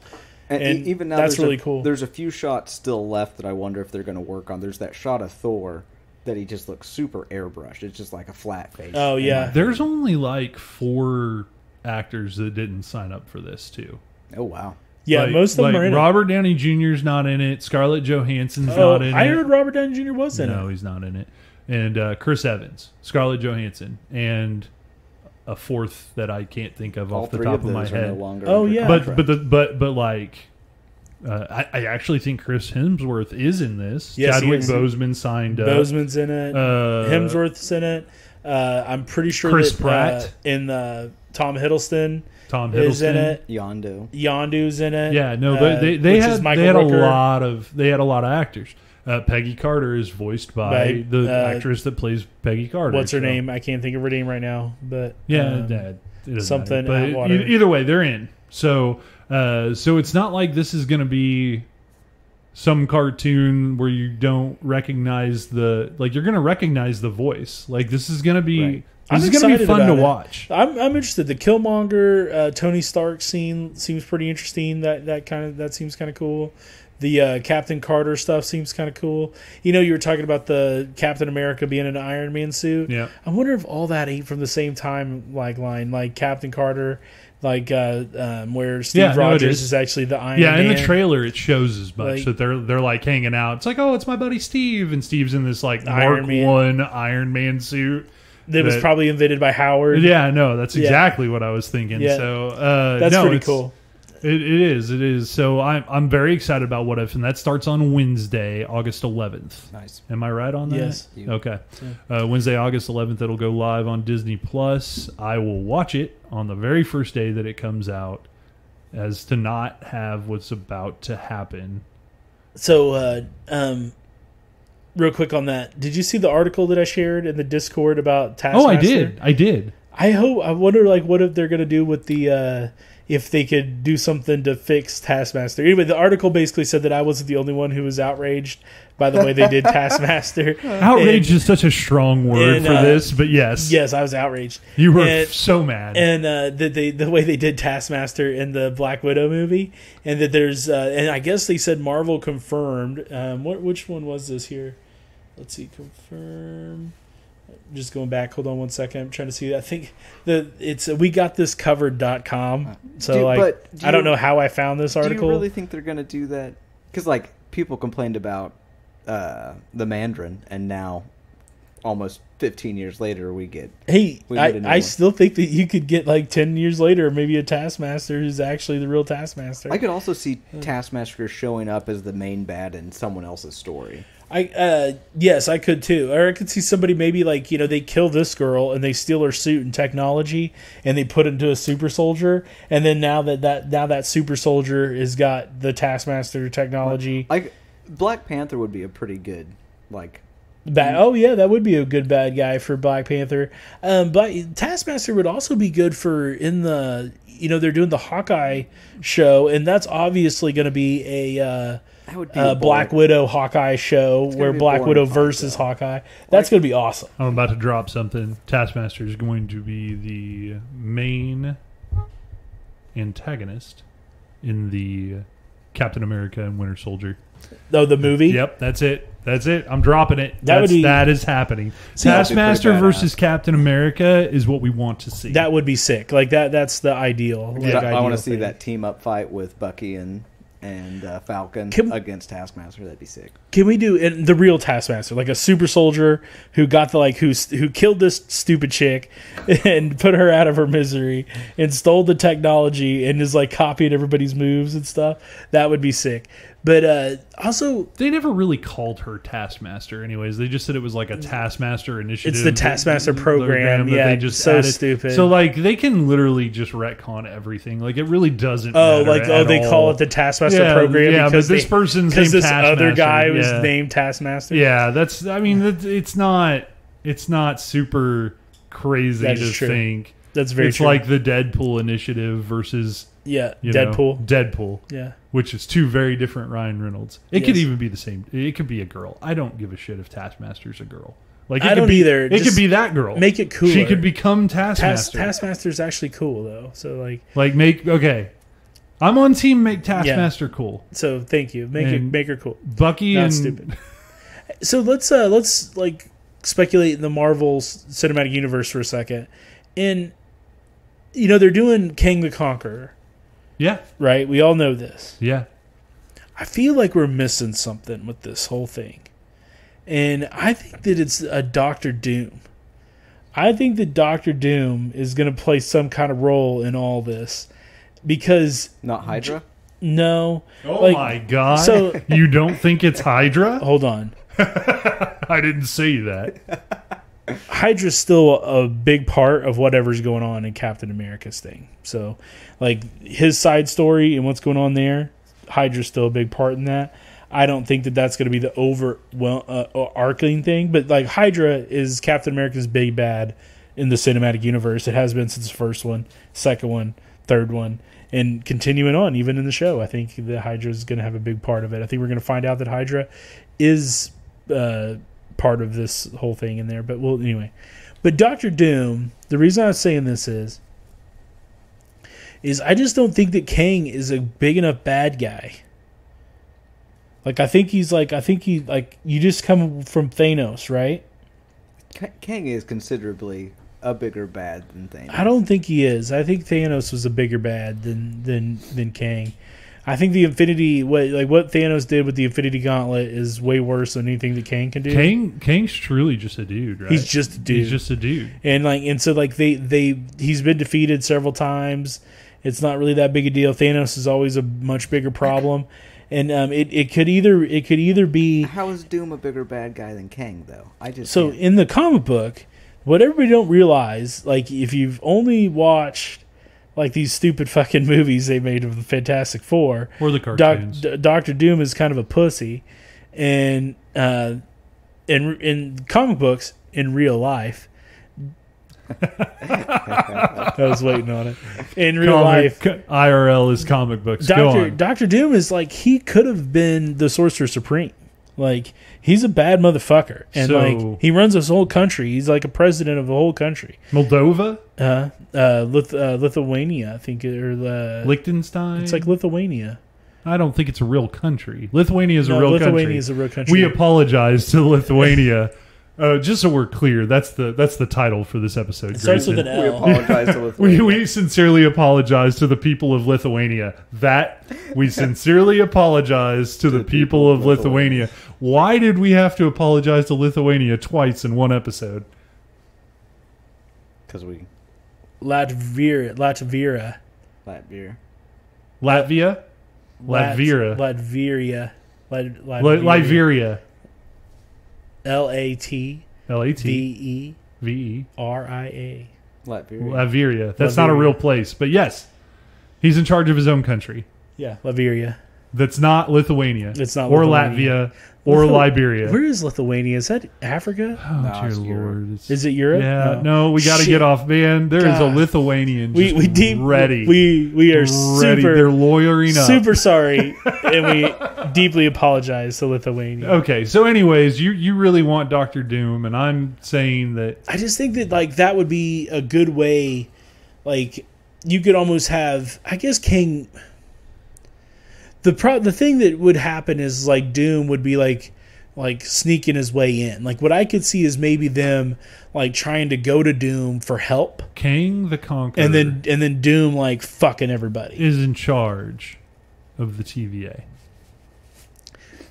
Speaker 3: And,
Speaker 2: And
Speaker 3: even now,
Speaker 2: that's
Speaker 3: there's
Speaker 2: really
Speaker 3: a,
Speaker 2: cool.
Speaker 3: There's a few shots still left that I wonder if they're going to work on. There's that shot of Thor that he just looks super airbrushed. It's just like a flat face.
Speaker 2: Oh yeah,
Speaker 1: There's only like four actors that didn't sign up for this too.
Speaker 3: Oh wow.
Speaker 2: yeah.
Speaker 1: Like-
Speaker 2: most of them
Speaker 1: like
Speaker 2: are in it.
Speaker 1: Robert Downey Jr.'s not in it. Scarlett Johansson's
Speaker 2: Oh,
Speaker 1: not in
Speaker 2: I
Speaker 1: it.
Speaker 2: I heard Robert Downey Jr. was in
Speaker 1: no,
Speaker 2: it.
Speaker 1: No, he's not in it. And uh, Chris Evans, Scarlett Johansson, and a fourth that I can't think of
Speaker 3: All
Speaker 1: off the top
Speaker 3: of
Speaker 1: of, my head.
Speaker 3: no longer.
Speaker 2: Oh, yeah.
Speaker 1: but but the but but like uh, I, I actually think Chris Hemsworth is in this.
Speaker 2: Yes, he
Speaker 1: Chadwick
Speaker 2: is.
Speaker 1: Boseman signed up.
Speaker 2: Boseman's in it.
Speaker 1: Uh,
Speaker 2: Hemsworth's in it. Uh, I'm pretty sure
Speaker 1: Chris
Speaker 2: that,
Speaker 1: Pratt.
Speaker 2: uh, in uh, Tom Hiddleston
Speaker 1: Tom Hiddleston
Speaker 2: is in it.
Speaker 3: Yondo.
Speaker 2: Yondu's in it.
Speaker 1: Yeah, no,
Speaker 2: uh,
Speaker 1: they they, they had they had
Speaker 2: Rooker.
Speaker 1: a lot of they had a lot of actors. Uh, Peggy Carter is voiced by,
Speaker 2: By,
Speaker 1: the
Speaker 2: uh,
Speaker 1: actress that plays Peggy Carter.
Speaker 2: What's her
Speaker 1: so-
Speaker 2: name? I can't think of her name right now. But
Speaker 1: Yeah,
Speaker 2: um,
Speaker 1: that- it
Speaker 2: something
Speaker 1: matter. But
Speaker 2: Atwater.
Speaker 1: e- either way, they're in. So, uh, so it's not like this is going to be some cartoon where you don't recognize the like. You're going to recognize the voice. Like this is going to be.
Speaker 3: Right.
Speaker 2: I'm
Speaker 1: This is going to be fun to
Speaker 2: it.
Speaker 1: watch.
Speaker 2: I'm, I'm interested. The Killmonger uh, Tony Stark scene seems pretty interesting. That that kind of that seems kind of cool. The uh, Captain Carter stuff seems kind of cool. You know, you were talking about the Captain America being an Iron Man suit.
Speaker 1: Yeah.
Speaker 2: I wonder if all that ain't from the same time like line, like Captain Carter, like uh, um, where Steve
Speaker 1: Yeah, no,
Speaker 2: Rogers
Speaker 1: is.
Speaker 2: is. actually the Iron
Speaker 1: Yeah,
Speaker 2: Man.
Speaker 1: in the trailer it shows as much
Speaker 2: Like-
Speaker 1: that they're they're like hanging out. It's like, oh, it's my buddy Steve, and Steve's in this like
Speaker 2: Iron
Speaker 1: Mark
Speaker 2: Man.
Speaker 1: One Iron Man suit.
Speaker 2: that was probably invented by Howard.
Speaker 1: Yeah, no, that's
Speaker 2: Yeah.
Speaker 1: exactly what I was thinking.
Speaker 2: Yeah.
Speaker 1: So uh,
Speaker 2: That's
Speaker 1: no,
Speaker 2: pretty cool.
Speaker 1: It, it is. It is. So I'm I'm very excited about what if, and that starts on Wednesday, August 11th.
Speaker 3: Nice.
Speaker 1: Am I right on that?
Speaker 2: Yes.
Speaker 3: You-
Speaker 1: Okay. Uh, Wednesday, August 11th. It'll go live on Disney Plus. I will watch it on the very first day that it comes out, as to not have what's about to happen.
Speaker 2: So, uh, um, real quick on that, did you see the article that I shared in the Discord about Taskmaster?
Speaker 1: Oh, I did. I did.
Speaker 2: I hope. I wonder, like, what if they're gonna do with the uh, if they could do something to fix Taskmaster. Anyway, the article basically said that I wasn't the only one who was outraged by the way they did Taskmaster.
Speaker 1: Outrage
Speaker 2: And-
Speaker 1: is such a strong word
Speaker 2: and,
Speaker 1: for
Speaker 2: uh,
Speaker 1: this, but yes,
Speaker 2: Yes, I was outraged.
Speaker 1: you were
Speaker 2: And-
Speaker 1: so mad.
Speaker 2: and uh, that they the way they did Taskmaster in the Black Widow movie, and that there's uh, and I guess they said Marvel confirmed. Um, what which one was this here? Let's see, confirm. Just going back. Hold on one second. I'm trying to see. I think the it's we got this covered.com. So
Speaker 3: Do-
Speaker 2: like
Speaker 3: but do
Speaker 2: I don't
Speaker 3: you-
Speaker 2: know how I found this article.
Speaker 3: Do you really think they're gonna do that? Because like people complained about uh, the Mandarin, and now almost 15 years later, we get
Speaker 2: Hey,
Speaker 3: We
Speaker 2: I,
Speaker 3: new
Speaker 2: I
Speaker 3: one.
Speaker 2: still think that you could get like ten years later, maybe a Taskmaster who's actually the real Taskmaster.
Speaker 3: I could also see Taskmaster showing up as the main bad in someone else's story.
Speaker 2: I uh yes, I could too. Or I could see somebody maybe like, you know, they kill this girl and they steal her suit and technology and they put it into a super soldier and then now that that now that super soldier has got the Taskmaster technology.
Speaker 3: Like Black Panther would be a pretty good like
Speaker 2: Bad, oh yeah, that would be a good bad guy for Black Panther. Um but Taskmaster would also be good for in the you know, they're doing the Hawkeye show and that's obviously going to be a uh
Speaker 3: that would be
Speaker 2: uh,
Speaker 3: a
Speaker 2: Black Widow Hawkeye show where Black Widow versus
Speaker 3: though.
Speaker 2: Hawkeye. That's going to be awesome.
Speaker 1: I'm about to drop something. Taskmaster is going to be the main antagonist in the Captain America and Winter Soldier.
Speaker 2: Oh, the movie.
Speaker 1: Yep, that's it. That's it. I'm dropping it.
Speaker 2: That would
Speaker 1: That's,
Speaker 2: be-
Speaker 1: that is happening.
Speaker 3: See, that'd be pretty
Speaker 1: Taskmaster
Speaker 3: badass.
Speaker 1: versus Captain America is what we want to see.
Speaker 2: That would be sick. Like that. That's the ideal. Like,
Speaker 3: I, want to see that team up fight with Bucky and and uh, Falcon
Speaker 2: Can-
Speaker 3: against Taskmaster. That'd be sick.
Speaker 2: Can we do and the real Taskmaster, like a super soldier who got the like who who killed this stupid chick and put her out of her misery and stole the technology and is like copying everybody's moves and stuff? That would be sick. But uh also,
Speaker 1: they never really called her Taskmaster, anyways. They just said it was like a Taskmaster initiative.
Speaker 2: It's the Taskmaster program.
Speaker 1: that
Speaker 2: Yeah, so stupid.
Speaker 1: So like they can literally just retcon everything. Like it really doesn't.
Speaker 2: oh,
Speaker 1: matter
Speaker 2: like oh, they call it the Taskmaster
Speaker 1: Yeah,
Speaker 2: program
Speaker 1: yeah,
Speaker 2: because
Speaker 1: but this
Speaker 2: they-
Speaker 1: person's
Speaker 2: because this other guy was
Speaker 1: yeah.
Speaker 2: named Taskmaster.
Speaker 1: Yeah, that's. I mean, it's not. It's not super crazy to
Speaker 2: true.
Speaker 1: think.
Speaker 2: That's very
Speaker 1: it's
Speaker 2: true.
Speaker 1: like the Deadpool initiative versus
Speaker 2: yeah,
Speaker 1: you know,
Speaker 2: Deadpool.
Speaker 1: Deadpool,
Speaker 2: yeah.
Speaker 1: which is two very different Ryan Reynolds. It could even be the same. It could be a girl. I don't give a shit if Taskmaster's a girl. Like it
Speaker 2: I
Speaker 1: could
Speaker 2: don't
Speaker 1: be,
Speaker 2: either.
Speaker 1: It
Speaker 2: Just
Speaker 1: could be that girl.
Speaker 2: make it
Speaker 1: cool.
Speaker 2: She
Speaker 1: could become
Speaker 2: Task,
Speaker 1: Taskmaster.
Speaker 2: Taskmaster's actually cool though. So like,
Speaker 1: like make okay. I'm on team make Taskmaster cool.
Speaker 2: so thank you. Make it make her cool.
Speaker 1: Bucky
Speaker 2: Not
Speaker 1: and
Speaker 2: stupid. So let's uh let's like speculate in the Marvel cinematic universe for a second. And you know they're doing Kang the Conqueror,
Speaker 1: yeah,
Speaker 2: right? We all know this.
Speaker 1: yeah.
Speaker 2: I feel like we're missing something with this whole thing. And I think that it's a Doctor Doom. I think that Doctor Doom is going to play some kind of role in all this because
Speaker 3: Not Hydra.
Speaker 2: no,
Speaker 1: Oh
Speaker 2: Like,
Speaker 1: my god!
Speaker 2: so-
Speaker 1: you don't think it's Hydra?
Speaker 2: hold on.
Speaker 1: I didn't say that.
Speaker 2: Hydra's still a big part of whatever's going on in Captain America's thing. So, like his side story and what's going on there, Hydra's still a big part in that. I don't think that that's going to be the over well uh, arcing thing, but like Hydra is Captain America's big bad in the cinematic universe. It has been since the first one, second one, third one, and continuing on even in the show. I think the Hydra is going to have a big part of it. I think we're going to find out that Hydra is uh, part of this whole thing in there. But well, anyway. But Doctor Doom, the reason I'm saying this is, is I just don't think that Kang is a big enough bad guy. Like I think he's like I think he like you just come from Thanos, right?
Speaker 3: Kang is considerably a bigger bad than Thanos.
Speaker 2: I don't think he is. I think Thanos was a bigger bad than than than Kang. I think the Infinity what like what Thanos did with the Infinity Gauntlet is way worse than anything that Kang can do.
Speaker 1: Kang, Kang's truly just a dude, right?
Speaker 2: He's just a dude.
Speaker 1: He's just a dude.
Speaker 2: and like and so like they they he's been defeated several times It's not really that big a deal. Thanos is always a much bigger problem, and um, it it could either it could either be
Speaker 3: How is Doom a bigger bad guy than Kang, though? I just
Speaker 2: so
Speaker 3: can't-
Speaker 2: in the comic book, what everybody don't realize, like if you've only watched like these stupid fucking movies they made of the Fantastic Four,
Speaker 1: Or the
Speaker 2: Doc,
Speaker 1: cartoons.
Speaker 2: Doctor Doom is kind of a pussy, and uh, in in comic books, in real life, I was waiting on it. In real life,
Speaker 1: IRL is comic books.
Speaker 2: Doctor. Doctor Doom is like he could have been the Sorcerer Supreme. Like he's a bad motherfucker, and
Speaker 1: So-
Speaker 2: like he runs this whole country. He's like a president of a whole country.
Speaker 1: Moldova,
Speaker 2: Uh, uh, Lith- uh Lithuania, I think, or the
Speaker 1: Liechtenstein.
Speaker 2: it's like Lithuania.
Speaker 1: I don't think it's a real country. Lithuania is a
Speaker 2: No,
Speaker 1: real
Speaker 2: Lithuania
Speaker 1: country.
Speaker 2: is a real country.
Speaker 1: We apologize to Lithuania. uh, just so we're clear, that's the that's the title for this episode.
Speaker 2: It starts with
Speaker 1: Grayson.
Speaker 2: an
Speaker 3: we apologize to
Speaker 1: We,
Speaker 3: Lithuania.
Speaker 1: we sincerely apologize to the people of Lithuania. That we sincerely apologize to the, people, of Lithuania. Why did we have to apologize to Lithuania twice in one episode?
Speaker 3: because we
Speaker 2: Latvia, Latvia,
Speaker 3: Latvia.
Speaker 1: Latvia,
Speaker 2: Lat-
Speaker 1: Latvia,
Speaker 2: Latvia, Lat-
Speaker 1: Li-
Speaker 2: Latvia,
Speaker 1: Liberia,
Speaker 2: L A T
Speaker 1: L A
Speaker 2: V
Speaker 1: T
Speaker 2: E
Speaker 1: V E,
Speaker 2: R I A.
Speaker 3: Latvia.
Speaker 1: Laveria. That's not a real place, but yes, he's in charge of his own country.
Speaker 2: Yeah, Latvia.
Speaker 1: That's not Lithuania.
Speaker 2: It's not
Speaker 1: or
Speaker 2: Lithuania.
Speaker 1: Latvia or
Speaker 2: Lithu-
Speaker 1: Liberia.
Speaker 2: Where is Lithuania? Is that Africa?
Speaker 1: oh,
Speaker 3: No,
Speaker 1: dear lord!
Speaker 3: Europe.
Speaker 1: It's-
Speaker 2: Is it Europe?
Speaker 1: Yeah, no, we got to get off, man. There is a Lithuanian
Speaker 2: We
Speaker 1: just
Speaker 2: we deep
Speaker 1: ready,
Speaker 2: We we are
Speaker 1: ready. They're
Speaker 2: super
Speaker 1: lawyering up.
Speaker 2: super sorry, and we deeply apologize to Lithuania.
Speaker 1: Okay, so anyways, you you really want Doctor Doom, and I'm saying that
Speaker 2: I just think that like that would be a good way, like you could almost have. I guess Kang. The pro the thing that would happen is like Doom would be like like sneaking his way in. Like what I could see is maybe them like trying to go to Doom for help,
Speaker 1: Kang the Conqueror
Speaker 2: and then and then Doom like fucking everybody.
Speaker 1: is in charge of the TVA.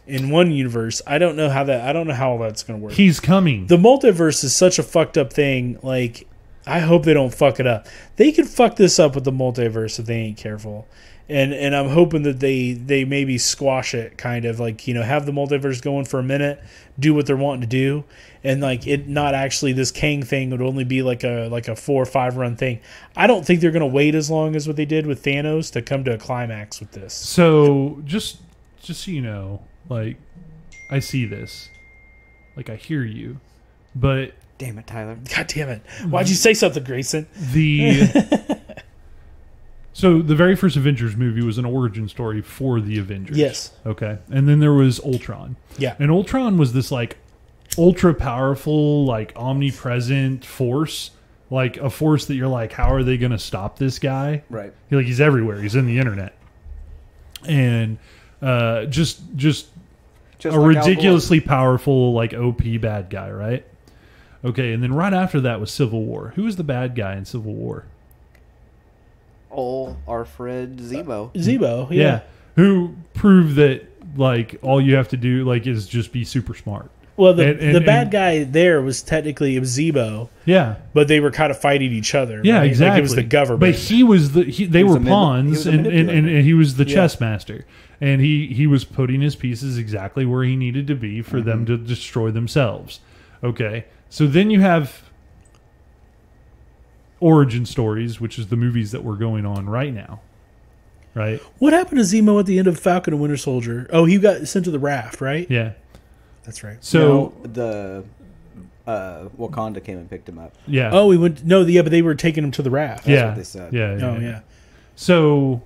Speaker 2: In one universe, I don't know how that. I don't know how all that's gonna work.
Speaker 1: He's coming.
Speaker 2: the multiverse is such a fucked up thing. Like, I hope they don't fuck it up. They could fuck this up with the multiverse if they ain't careful. And and I'm hoping that they they maybe squash it, kind of like you know have the multiverse going for a minute, do what they're wanting to do, and like it not actually this Kang thing would only be like a like a four or five run thing. I don't think they're gonna wait as long as what they did with Thanos to come to a climax with this.
Speaker 1: So just just so you know, like I see this, like I hear you, but
Speaker 3: Damn it, Tyler.
Speaker 2: God damn it! Why'd you say something, Grayson?
Speaker 1: the so the very first Avengers movie was an origin story for the Avengers.
Speaker 2: Yes.
Speaker 1: Okay, and then there was Ultron.
Speaker 2: Yeah.
Speaker 1: And Ultron was this like ultra powerful, like omnipresent force, like a force that you're like, how are they going to stop this guy?
Speaker 3: Right.
Speaker 1: He- like he's everywhere. He's in the internet, and uh, just just
Speaker 3: Just
Speaker 1: a
Speaker 3: like
Speaker 1: ridiculously powerful like OP bad guy, right? Okay, and then right after that was Civil War. Who was the bad guy in Civil War?
Speaker 3: Ol Alfred Zemo.
Speaker 2: Zemo,
Speaker 1: Yeah.
Speaker 2: yeah.
Speaker 1: Who proved that like all you have to do like is just be super smart.
Speaker 2: Well, the
Speaker 1: And- and-
Speaker 2: the bad
Speaker 1: and-
Speaker 2: guy there was technically it was Zemo,
Speaker 1: Yeah.
Speaker 2: but they were kind of fighting each other.
Speaker 1: Yeah,
Speaker 2: right?
Speaker 1: exactly.
Speaker 2: Like it was the government.
Speaker 1: But he was the he, they
Speaker 3: was
Speaker 1: were
Speaker 3: a mani- he
Speaker 1: pawns and, and, and, he was the
Speaker 2: Yeah.
Speaker 1: chess master. And he he was putting his pieces exactly where he needed to be for them
Speaker 3: Mm-hmm.
Speaker 1: to destroy themselves. Okay. So then you have origin stories, which is the movies that we're going on right now. Right?
Speaker 2: what happened to Zemo at the end of Falcon and Winter Soldier? Oh, he got sent to the raft, right?
Speaker 1: Yeah.
Speaker 2: That's right.
Speaker 1: So
Speaker 3: No, the uh, Wakanda came and picked him up.
Speaker 1: yeah.
Speaker 2: Oh, he went. No, yeah, but they were taking him to the raft.
Speaker 1: yeah.
Speaker 3: what they said.
Speaker 1: Yeah, yeah.
Speaker 2: Oh, yeah.
Speaker 1: So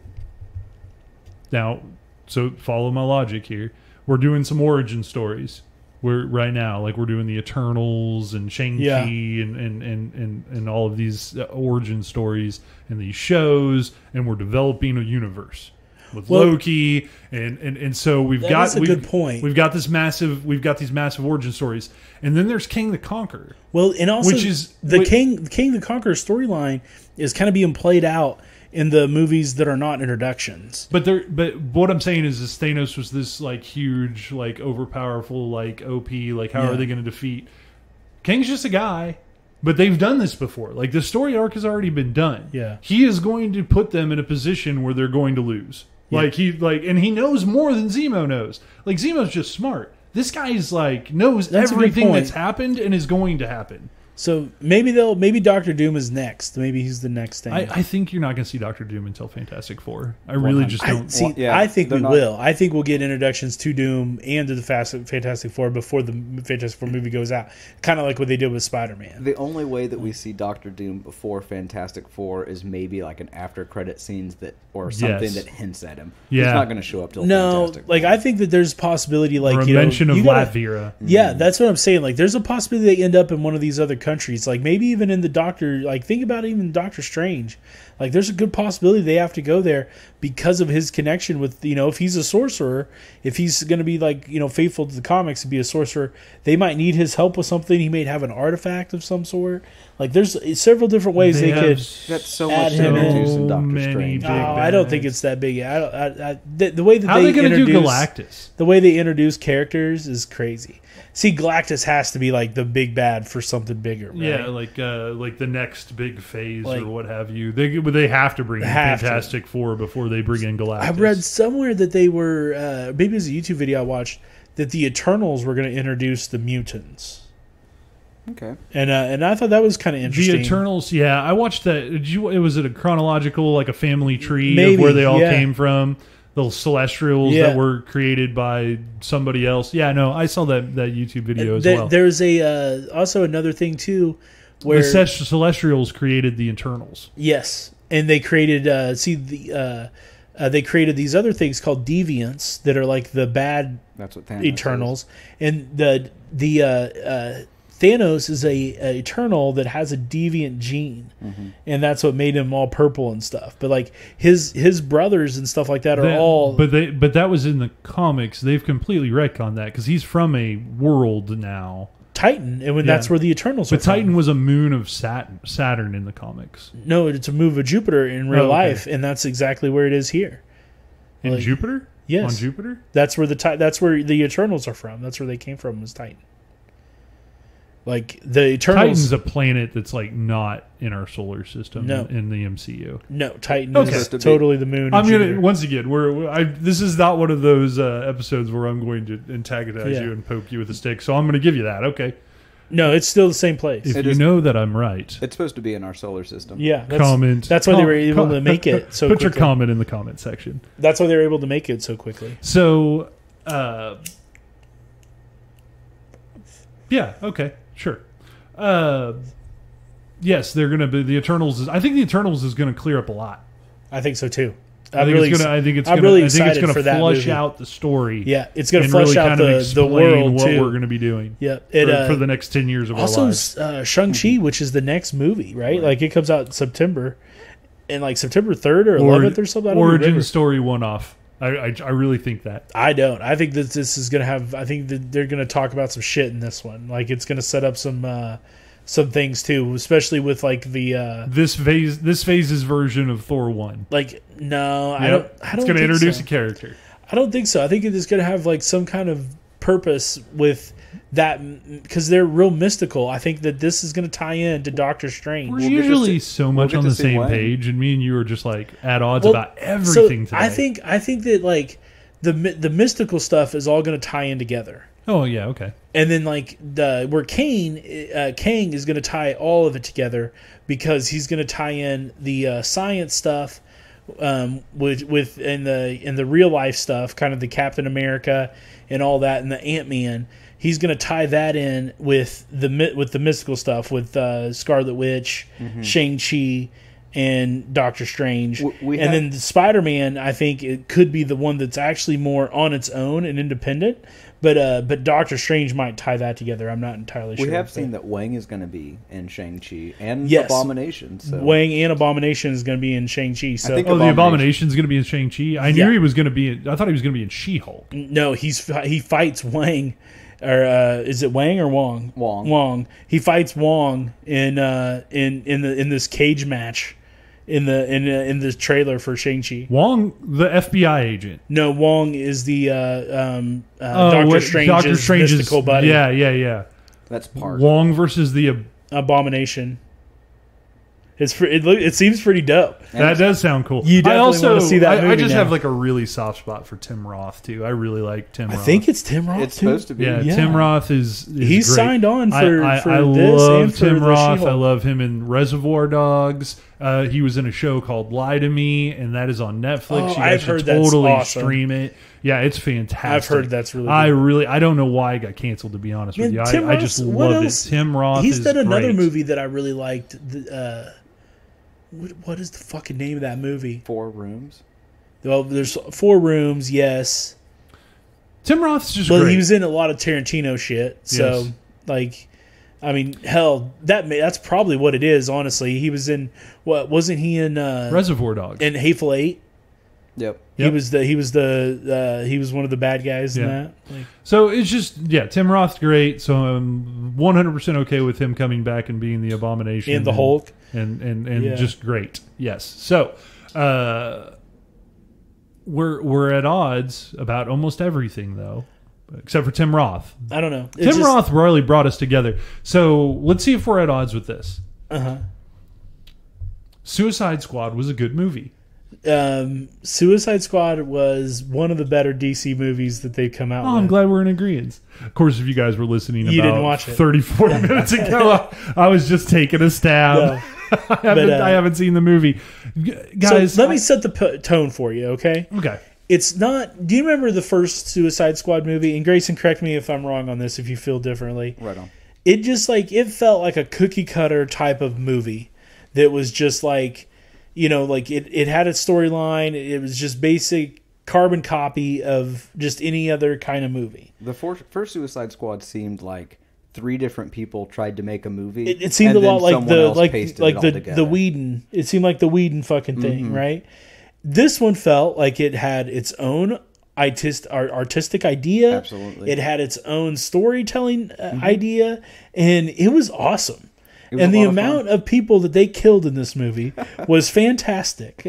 Speaker 1: now, so follow my logic here. We're doing some origin stories. We're right now, like we're doing the Eternals and Shang Chi
Speaker 2: Yeah.
Speaker 1: and, and, and, and, and all of these uh, origin stories and these shows, and we're developing a universe with
Speaker 2: Well-
Speaker 1: Loki, and, and, and so we've got
Speaker 2: a
Speaker 1: we've,
Speaker 2: good point.
Speaker 1: We've got this massive, we've got these massive origin stories, and then there's Kang the Conqueror.
Speaker 2: Well, and also
Speaker 1: Which is-
Speaker 2: the
Speaker 1: wait-
Speaker 2: Kang Kang the Conqueror storyline is kind of being played out in the movies that are not introductions.
Speaker 1: But there, but what I'm saying is, this Thanos was this like huge, like overpowerful, like OP. Like, how
Speaker 2: Yeah.
Speaker 1: are they going to defeat? Kang's just a guy. But they've done this before. Like the story arc has already been done.
Speaker 2: Yeah.
Speaker 1: He is going to put them in a position where they're going to lose. Like he like and he knows more than Zemo knows. Like Zemo's just smart. This guy's like knows
Speaker 2: That's
Speaker 1: everything that's happened and is going to happen.
Speaker 2: So maybe they'll maybe Doctor Doom is next. Maybe he's the next thing.
Speaker 1: I, I think you're not going to see Doctor Doom until Fantastic Four. I really just
Speaker 2: I,
Speaker 1: don't.
Speaker 2: see.
Speaker 3: yeah,
Speaker 2: I think we
Speaker 3: not-
Speaker 2: will. I think we'll get introductions to Doom and to the Fast, Fantastic Four before the Fantastic Four movie goes out. Kind of like what they did with Spider Man.
Speaker 3: The only way that we see Doctor Doom before Fantastic Four is maybe like an after credit scenes that or something
Speaker 1: Yes.
Speaker 3: that hints at him.
Speaker 1: Yeah.
Speaker 3: He's not going to show up till
Speaker 2: No,
Speaker 3: Fantastic
Speaker 2: like
Speaker 3: Four.
Speaker 2: I think that there's possibility, like
Speaker 1: or a
Speaker 2: you know,
Speaker 1: mention of
Speaker 2: you gotta-
Speaker 1: Latvia.
Speaker 2: Yeah, that's what I'm saying. Like, there's a possibility they end up in one of these other countries. Like, maybe even in the Doctor. Like, think about even Doctor Strange. Like, there's a good possibility they have to go there because of his connection with you know, if he's a sorcerer, if he's going to be like you know faithful to the comics and be a sorcerer, they might need his help with something. He may have an artifact of some sort. Like, there's several different ways they,
Speaker 1: have
Speaker 2: could.
Speaker 3: That's so
Speaker 2: add
Speaker 3: much to
Speaker 2: him in.
Speaker 3: introduce in Doctor Strange.
Speaker 2: Oh, I don't think it's that big. I don't. I, I, the, the way that
Speaker 1: How
Speaker 2: they,
Speaker 1: they going to do Galactus?
Speaker 2: the way they introduce characters is crazy. See, Galactus has to be like the big bad for something bigger. Right?
Speaker 1: Yeah, like uh, like the next big phase
Speaker 2: Like-
Speaker 1: or what have you. They they have to bring in
Speaker 2: Have to.
Speaker 1: Fantastic Four before they bring in Galactus.
Speaker 2: I read somewhere that they were uh, maybe it was a YouTube video I watched that the Eternals were going to introduce the mutants,
Speaker 3: Okay.
Speaker 2: and uh, and I thought that was kind of interesting. the.
Speaker 1: Eternals. Yeah, I watched that. Did you? It was it a chronological like a family tree
Speaker 2: Maybe,
Speaker 1: of where they all
Speaker 2: yeah.
Speaker 1: came from. The Celestials
Speaker 2: Yeah.
Speaker 1: that were created by somebody else. Yeah, no, I saw that that YouTube video as
Speaker 2: There-
Speaker 1: well.
Speaker 2: There's a uh, also another thing too, where
Speaker 1: the Celestials created the Eternals.
Speaker 2: Yes, and they created uh, see the uh, uh, they created these other things called deviants that are like the bad
Speaker 3: That's what Thanos
Speaker 2: Eternals, and the the uh, uh, Thanos is a, a Eternal that has a deviant gene,
Speaker 1: Mm-hmm.
Speaker 2: and that's what made him all purple and stuff. But like his his brothers and stuff like that are
Speaker 1: That-
Speaker 2: all
Speaker 1: but they but that was in the comics. They've completely retconned that because he's from a world now.
Speaker 2: Titan, and when
Speaker 1: Yeah.
Speaker 2: that's where the Eternals are.
Speaker 1: But Titan
Speaker 2: from.
Speaker 1: was a moon of Saturn, Saturn in the comics.
Speaker 2: no, it's a moon of Jupiter in real
Speaker 1: Oh, okay.
Speaker 2: life, and that's exactly where it is here.
Speaker 1: In
Speaker 2: Like-
Speaker 1: Jupiter?
Speaker 2: Yes.
Speaker 1: On Jupiter?
Speaker 2: That's where the that's where the Eternals are from. That's where they came from was Titan. Like the Eternals.
Speaker 1: Titan's a planet that's like not in our solar system
Speaker 2: No.
Speaker 1: in, in the MCU.
Speaker 2: no, Titan
Speaker 1: Okay.
Speaker 2: is totally the moon.
Speaker 1: I'm gonna
Speaker 2: Jupiter.
Speaker 1: once again. We're I, this is not one of those uh, episodes where I'm going to antagonize
Speaker 2: Yeah.
Speaker 1: you and poke you with a stick. So I'm going to give you that. Okay,
Speaker 2: No, it's still the same place.
Speaker 1: if
Speaker 3: It
Speaker 1: you
Speaker 3: is-
Speaker 1: know that I'm right,
Speaker 3: It's supposed to be in our solar system.
Speaker 2: yeah, that's,
Speaker 1: comment.
Speaker 2: That's why they
Speaker 1: com-
Speaker 2: were able
Speaker 1: com-
Speaker 2: to make it so
Speaker 1: Put your comment in the comment section.
Speaker 2: That's why they were able to make it so quickly.
Speaker 1: So, uh, yeah, okay, sure. Uh, yes, they're going to be the Eternals. Is, I think the Eternals is going to clear up a lot.
Speaker 2: I think so too.
Speaker 1: I
Speaker 2: I'm
Speaker 1: think
Speaker 2: really,
Speaker 1: it's to. I think it's
Speaker 2: I'm
Speaker 1: going to.
Speaker 2: really
Speaker 1: I think it's
Speaker 2: excited
Speaker 1: going
Speaker 2: for that
Speaker 1: flush
Speaker 2: movie.
Speaker 1: out the story.
Speaker 2: yeah, it's going to flush
Speaker 1: really
Speaker 2: out
Speaker 1: kind of
Speaker 2: the, the world
Speaker 1: what
Speaker 2: too.
Speaker 1: we're going to be doing.
Speaker 2: yeah, it,
Speaker 1: for,
Speaker 2: uh,
Speaker 1: for the next ten years of our
Speaker 2: also
Speaker 1: lives.
Speaker 2: uh, Shang Chi, which is the next movie, right? Like it comes out in September, and like September third or eleventh or, something. I
Speaker 1: origin story one off. I, I I really think that.
Speaker 2: I don't. I think that this is gonna have. I think that they're gonna talk about some shit in this one. Like it's gonna set up some uh, some things too, especially with like the uh,
Speaker 1: This phase, this phase's version of Thor one.
Speaker 2: like. No, I don't. I don't.
Speaker 1: It's going to introduce
Speaker 2: so.
Speaker 1: a character.
Speaker 2: I don't think so. I think it's gonna have like some kind of purpose with that because they're real mystical. I think that this is gonna tie in to Doctor Strange.
Speaker 1: We're
Speaker 3: We'll to
Speaker 1: usually
Speaker 3: see-
Speaker 1: so
Speaker 3: we'll
Speaker 1: much on the same
Speaker 3: Wang.
Speaker 1: page, and me and you are just like at odds
Speaker 2: Well,
Speaker 1: about everything
Speaker 2: so
Speaker 1: today.
Speaker 2: I think I think that like the the mystical stuff is all going to tie in together.
Speaker 1: Oh yeah, okay.
Speaker 2: And then like the where Kane uh, Kang is going to tie all of it together because he's going to tie in the uh, science stuff um, with with in the in the real life stuff, kind of the Captain America and all that, and the Ant Man. He's going to tie that in with the with the mystical stuff with uh, Scarlet Witch, Shang Chi, and Doctor Strange.
Speaker 3: W- we
Speaker 2: and
Speaker 3: have-
Speaker 2: then Spider Man, I think it could be the one that's actually more on its own and independent. But uh, but Doctor Strange might tie that together. I'm not entirely sure.
Speaker 3: We have seen that Wang is going to be in Shang Chi and
Speaker 2: Yes.
Speaker 3: Abomination. So
Speaker 2: Wang and Abomination is going to be in Shang Chi. So
Speaker 3: think
Speaker 1: Oh, the
Speaker 3: Abomination.
Speaker 1: is going to be in Shang Chi. I knew he was going to be. In, I thought he was going to be in She Hulk.
Speaker 2: no, he's he fights Wang, or uh, is it Wang or Wong?
Speaker 3: Wong.
Speaker 2: Wong. He fights Wong in uh, in in the in this cage match in the in uh, in this trailer for Shang Chi.
Speaker 1: Wong, the FBI agent.
Speaker 2: No, Wong is the uh, um, uh,
Speaker 1: Oh,
Speaker 2: Doctor
Speaker 1: what-
Speaker 2: Strange's mystical buddy.
Speaker 1: Yeah, yeah, yeah.
Speaker 3: that's part.
Speaker 1: Wong versus the
Speaker 2: Abomination. It's it, look, it seems pretty dope.
Speaker 1: That does sound cool.
Speaker 2: You
Speaker 1: I also
Speaker 2: wanna see that
Speaker 1: I, I just
Speaker 2: now.
Speaker 1: have like a really soft spot for Tim Roth too. I really like Tim.
Speaker 2: I
Speaker 1: Roth.
Speaker 2: think it's Tim Roth.
Speaker 3: It's
Speaker 2: too.
Speaker 3: supposed to be.
Speaker 1: Yeah,
Speaker 2: Yeah.
Speaker 1: Tim Roth is, is
Speaker 2: He's
Speaker 1: great.
Speaker 2: signed on for-
Speaker 1: I,
Speaker 2: for
Speaker 1: I
Speaker 2: this
Speaker 1: love
Speaker 2: and for
Speaker 1: Tim Roth. I love him in Reservoir Dogs. Uh, he was in a show called Lie to Me, and that is on Netflix.
Speaker 2: Oh,
Speaker 1: you guys
Speaker 2: I've
Speaker 1: should
Speaker 2: heard that's
Speaker 1: totally
Speaker 2: awesome.
Speaker 1: stream it. Yeah, it's fantastic.
Speaker 2: I've heard that's really
Speaker 1: I really, I don't know why it got canceled. To be honest with you, I,
Speaker 2: Tim
Speaker 1: I just love it. Tim Roth.
Speaker 2: He's
Speaker 1: is
Speaker 2: done another
Speaker 1: great.
Speaker 2: movie that I really liked. The, uh, what, what is the fucking name of that movie?
Speaker 3: Four rooms.
Speaker 2: Well, there's four rooms. Yes,
Speaker 1: Tim Roth's just
Speaker 2: but
Speaker 1: great.
Speaker 2: he was in a lot of Tarantino shit. So,
Speaker 1: Yes.
Speaker 2: like, I mean, hell, that may, that's probably what it is. Honestly, he was in what wasn't he in uh,
Speaker 1: Reservoir Dogs.
Speaker 2: and Hateful Eight?
Speaker 3: Yep.
Speaker 2: He
Speaker 1: Yep.
Speaker 2: was the he was the uh, he was one of the bad guys in that. Like,
Speaker 1: So it's just yeah, Tim Roth's great. So I'm 100 percent okay with him coming back and being the abomination
Speaker 2: and the Hulk.
Speaker 1: and and and
Speaker 2: Yeah.
Speaker 1: just great. Yes. So uh, we're we're at odds about almost everything though, except for Tim Roth.
Speaker 2: I don't know. It's
Speaker 1: Tim
Speaker 2: just-
Speaker 1: Roth really brought us together. So let's see if we're at odds with this.
Speaker 2: Uh-huh.
Speaker 1: Suicide Squad was a good movie.
Speaker 2: Um, Suicide Squad was one of the better DC movies that they've come out
Speaker 1: Oh,
Speaker 2: with.
Speaker 1: I'm glad we're in agreement. Of course, if you guys were listening
Speaker 2: You
Speaker 1: about
Speaker 2: didn't watch it.
Speaker 1: 30, 40 minutes ago, I, I was just taking a stab.
Speaker 2: No.
Speaker 1: I, haven't,
Speaker 2: uh,
Speaker 1: I haven't seen the movie. G-
Speaker 2: So
Speaker 1: Guys,
Speaker 2: let me set the p- tone for you, okay?
Speaker 1: okay.
Speaker 2: It's not. Do you remember the first Suicide Squad movie? And Grayson, correct me if I'm wrong on this. If you feel differently,
Speaker 3: Right on.
Speaker 2: it just like it felt like a cookie cutter type of movie that was just like, you know, like it it had a storyline. It was just basic carbon copy of just any other kind of movie.
Speaker 3: The first Suicide Squad seemed like three different people tried to make a movie.
Speaker 2: It, it seemed a lot like the like like the
Speaker 3: all
Speaker 2: the. Whedon. It seemed like the Whedon fucking thing,
Speaker 3: Mm-hmm.
Speaker 2: right? This one felt like it had its own artist, artistic idea.
Speaker 3: Absolutely.
Speaker 2: it had its own storytelling uh, idea, and it was awesome. And the
Speaker 3: lot of
Speaker 2: amount of people that they killed in this movie was fantastic.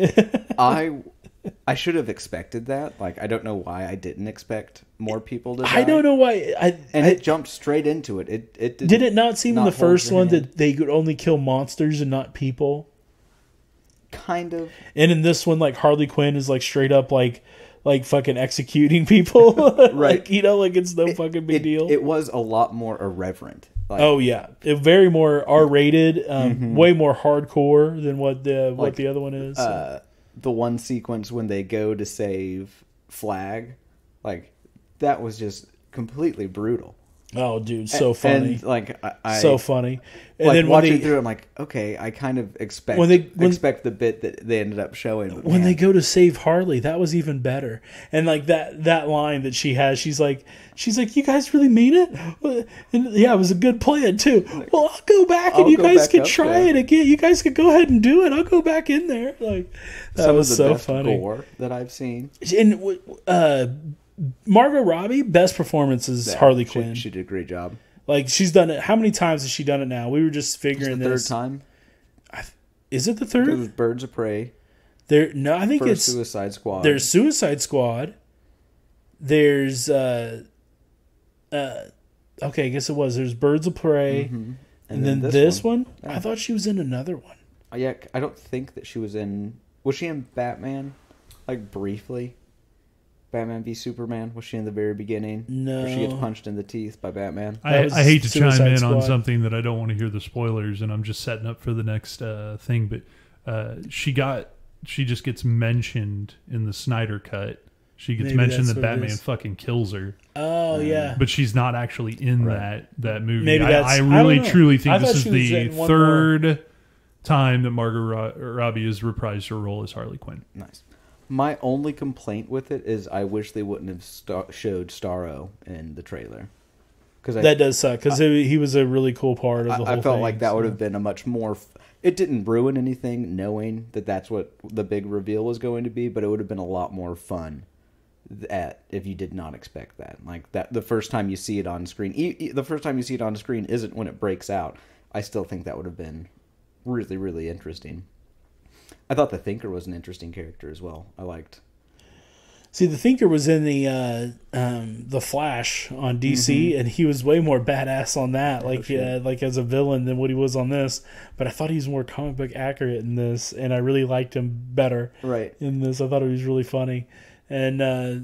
Speaker 3: I I should have expected that. Like I don't know why I didn't expect more people to.
Speaker 2: I don't know why. I,
Speaker 3: And
Speaker 2: I-
Speaker 3: it jumped straight into it. It it
Speaker 2: did it not seem in the first one
Speaker 3: hand?
Speaker 2: that they could only kill monsters and not people?
Speaker 3: kind of
Speaker 2: And in this one, like Harley Quinn is like straight up like like fucking executing people.
Speaker 3: Right.
Speaker 2: like you know, like it's no fucking big
Speaker 3: it,
Speaker 2: deal.
Speaker 3: It was a lot more irreverent. Like,
Speaker 2: oh yeah, it, very more R rated, um, way more hardcore than what the what
Speaker 3: Mm-hmm. Like,
Speaker 2: the other one is.
Speaker 3: uh, the one sequence when they go to save Flag, like that was just completely brutal.
Speaker 2: Oh, dude, so funny,
Speaker 3: And like I, I
Speaker 2: so funny. And
Speaker 3: like
Speaker 2: then when
Speaker 3: watching
Speaker 2: they
Speaker 3: through, I'm like, okay, I kind of expect
Speaker 2: When they- when-
Speaker 3: expect the bit that they ended up showing. But
Speaker 2: when
Speaker 3: man,
Speaker 2: they go to save Harley, that was even better. And like that that line that she has, she's like, she's like, "You guys really mean it?" And yeah, it was a good plan too. Well, I'll go back and
Speaker 3: I'll
Speaker 2: you guys can try
Speaker 3: there.
Speaker 2: it again. You guys can go ahead and do it. I'll go back in there. Like that
Speaker 3: some
Speaker 2: was so funny.
Speaker 3: gore that I've seen.
Speaker 2: And uh, Margot Robbie, best performance is Harley
Speaker 3: she,
Speaker 2: Quinn.
Speaker 3: She did a great job.
Speaker 2: like she's done it. How many times has she done it now? We were just
Speaker 3: The
Speaker 2: figuring
Speaker 3: third
Speaker 2: this.
Speaker 3: time,
Speaker 2: Is it the
Speaker 3: it was
Speaker 2: third?
Speaker 3: Birds of Prey,
Speaker 2: There, no, I think
Speaker 3: first
Speaker 2: it's
Speaker 3: Suicide Squad.
Speaker 2: there's Suicide Squad. There's uh, uh, okay, I guess it was. There's Birds of Prey,
Speaker 3: Mm-hmm.
Speaker 2: and, then, this, one. I thought she was in another one.
Speaker 3: Uh, yeah, I don't think that she was in. Was she in Batman? Like briefly. Batman v Superman. Was she in the very beginning?
Speaker 2: No.
Speaker 3: Where she gets punched in the teeth by Batman.
Speaker 1: I, I hate to
Speaker 2: Suicide
Speaker 1: chime in on something that I don't want to hear the spoilers, and I'm just setting up for the next uh, thing. But uh, she got, she just gets mentioned in the Snyder cut. She gets
Speaker 2: Maybe
Speaker 1: mentioned
Speaker 2: that's
Speaker 1: that Batman fucking kills her,
Speaker 2: Oh yeah,
Speaker 1: but she's not actually in that that movie.
Speaker 2: Maybe
Speaker 1: I,
Speaker 2: that's-
Speaker 1: I
Speaker 2: I
Speaker 1: really
Speaker 2: know.
Speaker 1: truly
Speaker 2: I
Speaker 1: think this is the
Speaker 2: third one
Speaker 1: third time that Margot Robbie has reprised her role as Harley Quinn.
Speaker 3: Nice. My only complaint with it is I wish they wouldn't have star- showed Starro in the trailer. Because I,
Speaker 2: that does suck because he was a really cool part of the
Speaker 3: I,
Speaker 2: whole
Speaker 3: I felt
Speaker 2: thing,
Speaker 3: like that would have been a much more. F- it didn't ruin anything knowing that that's what the big reveal was going to be, but it would have been a lot more fun. At if you did not expect that, like that, the first time you see it on screen, e- e- the first time you see it on screen isn't when it breaks out. I still think that would have been really, really interesting. I thought the Thinker was an interesting character as well. I liked.
Speaker 2: See, the Thinker was in the uh, um, the Flash on DC, and he was way more badass on that, like uh, like as a villain than what he was on this. But I thought he was more comic book accurate in this, and I really liked him better
Speaker 3: Right.
Speaker 2: in this. I thought he was really funny, and uh,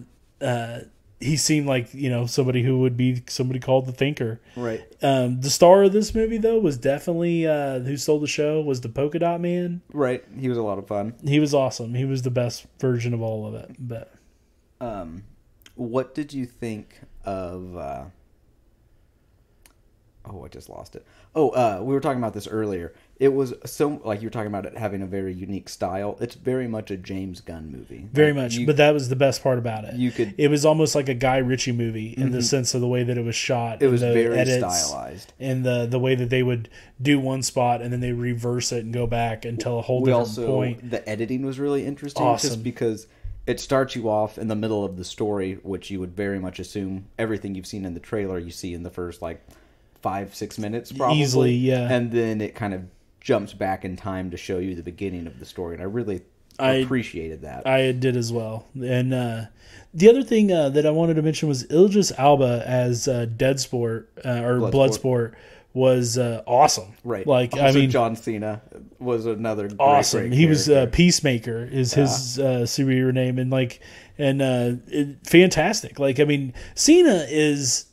Speaker 2: uh, he seemed like you know somebody who would be somebody called the Thinker.
Speaker 3: Right.
Speaker 2: Um, the star of this movie though was definitely uh, who stole the show was the Polka Dot Man.
Speaker 3: Right. He was a lot of fun.
Speaker 2: He was awesome. He was the best version of all of it. But
Speaker 3: Um, what did you think of? Uh, oh, I just lost it. Oh, uh, we were talking about this earlier. It was so like you were talking about it having a very unique style. It's very much a James Gunn movie.
Speaker 2: very
Speaker 3: Like,
Speaker 2: much.
Speaker 3: you-
Speaker 2: but that was the best part about it.
Speaker 3: you could-
Speaker 2: It was almost like a Guy Ritchie movie in the mm-hmm. sense of the way that it was shot.
Speaker 3: It was very stylized.
Speaker 2: and the the way that they would do one spot and then they reverse it and go back and tell a whole
Speaker 3: we
Speaker 2: different
Speaker 3: also
Speaker 2: point.
Speaker 3: the editing was really interesting
Speaker 2: Awesome.
Speaker 3: just because it starts you off in the middle of the story which you would very much assume everything you've seen in the trailer you see in the first like five six minutes probably
Speaker 2: Easily, yeah.
Speaker 3: and then it kind of jumps back in time to show you the beginning of the story and i really
Speaker 2: I-
Speaker 3: appreciated that
Speaker 2: I did as well. And uh, the other thing uh, that I wanted to mention was Idris Elba as uh, Dead Sport uh, or
Speaker 3: Bloodsport.
Speaker 2: Bloodsport was uh, awesome.
Speaker 3: right
Speaker 2: Like I mean,
Speaker 3: john cena was another great,
Speaker 2: awesome.
Speaker 3: great
Speaker 2: he was uh. Peacemaker is his uh, superhero name, and like and uh, it, fantastic. Like I mean, Cena is.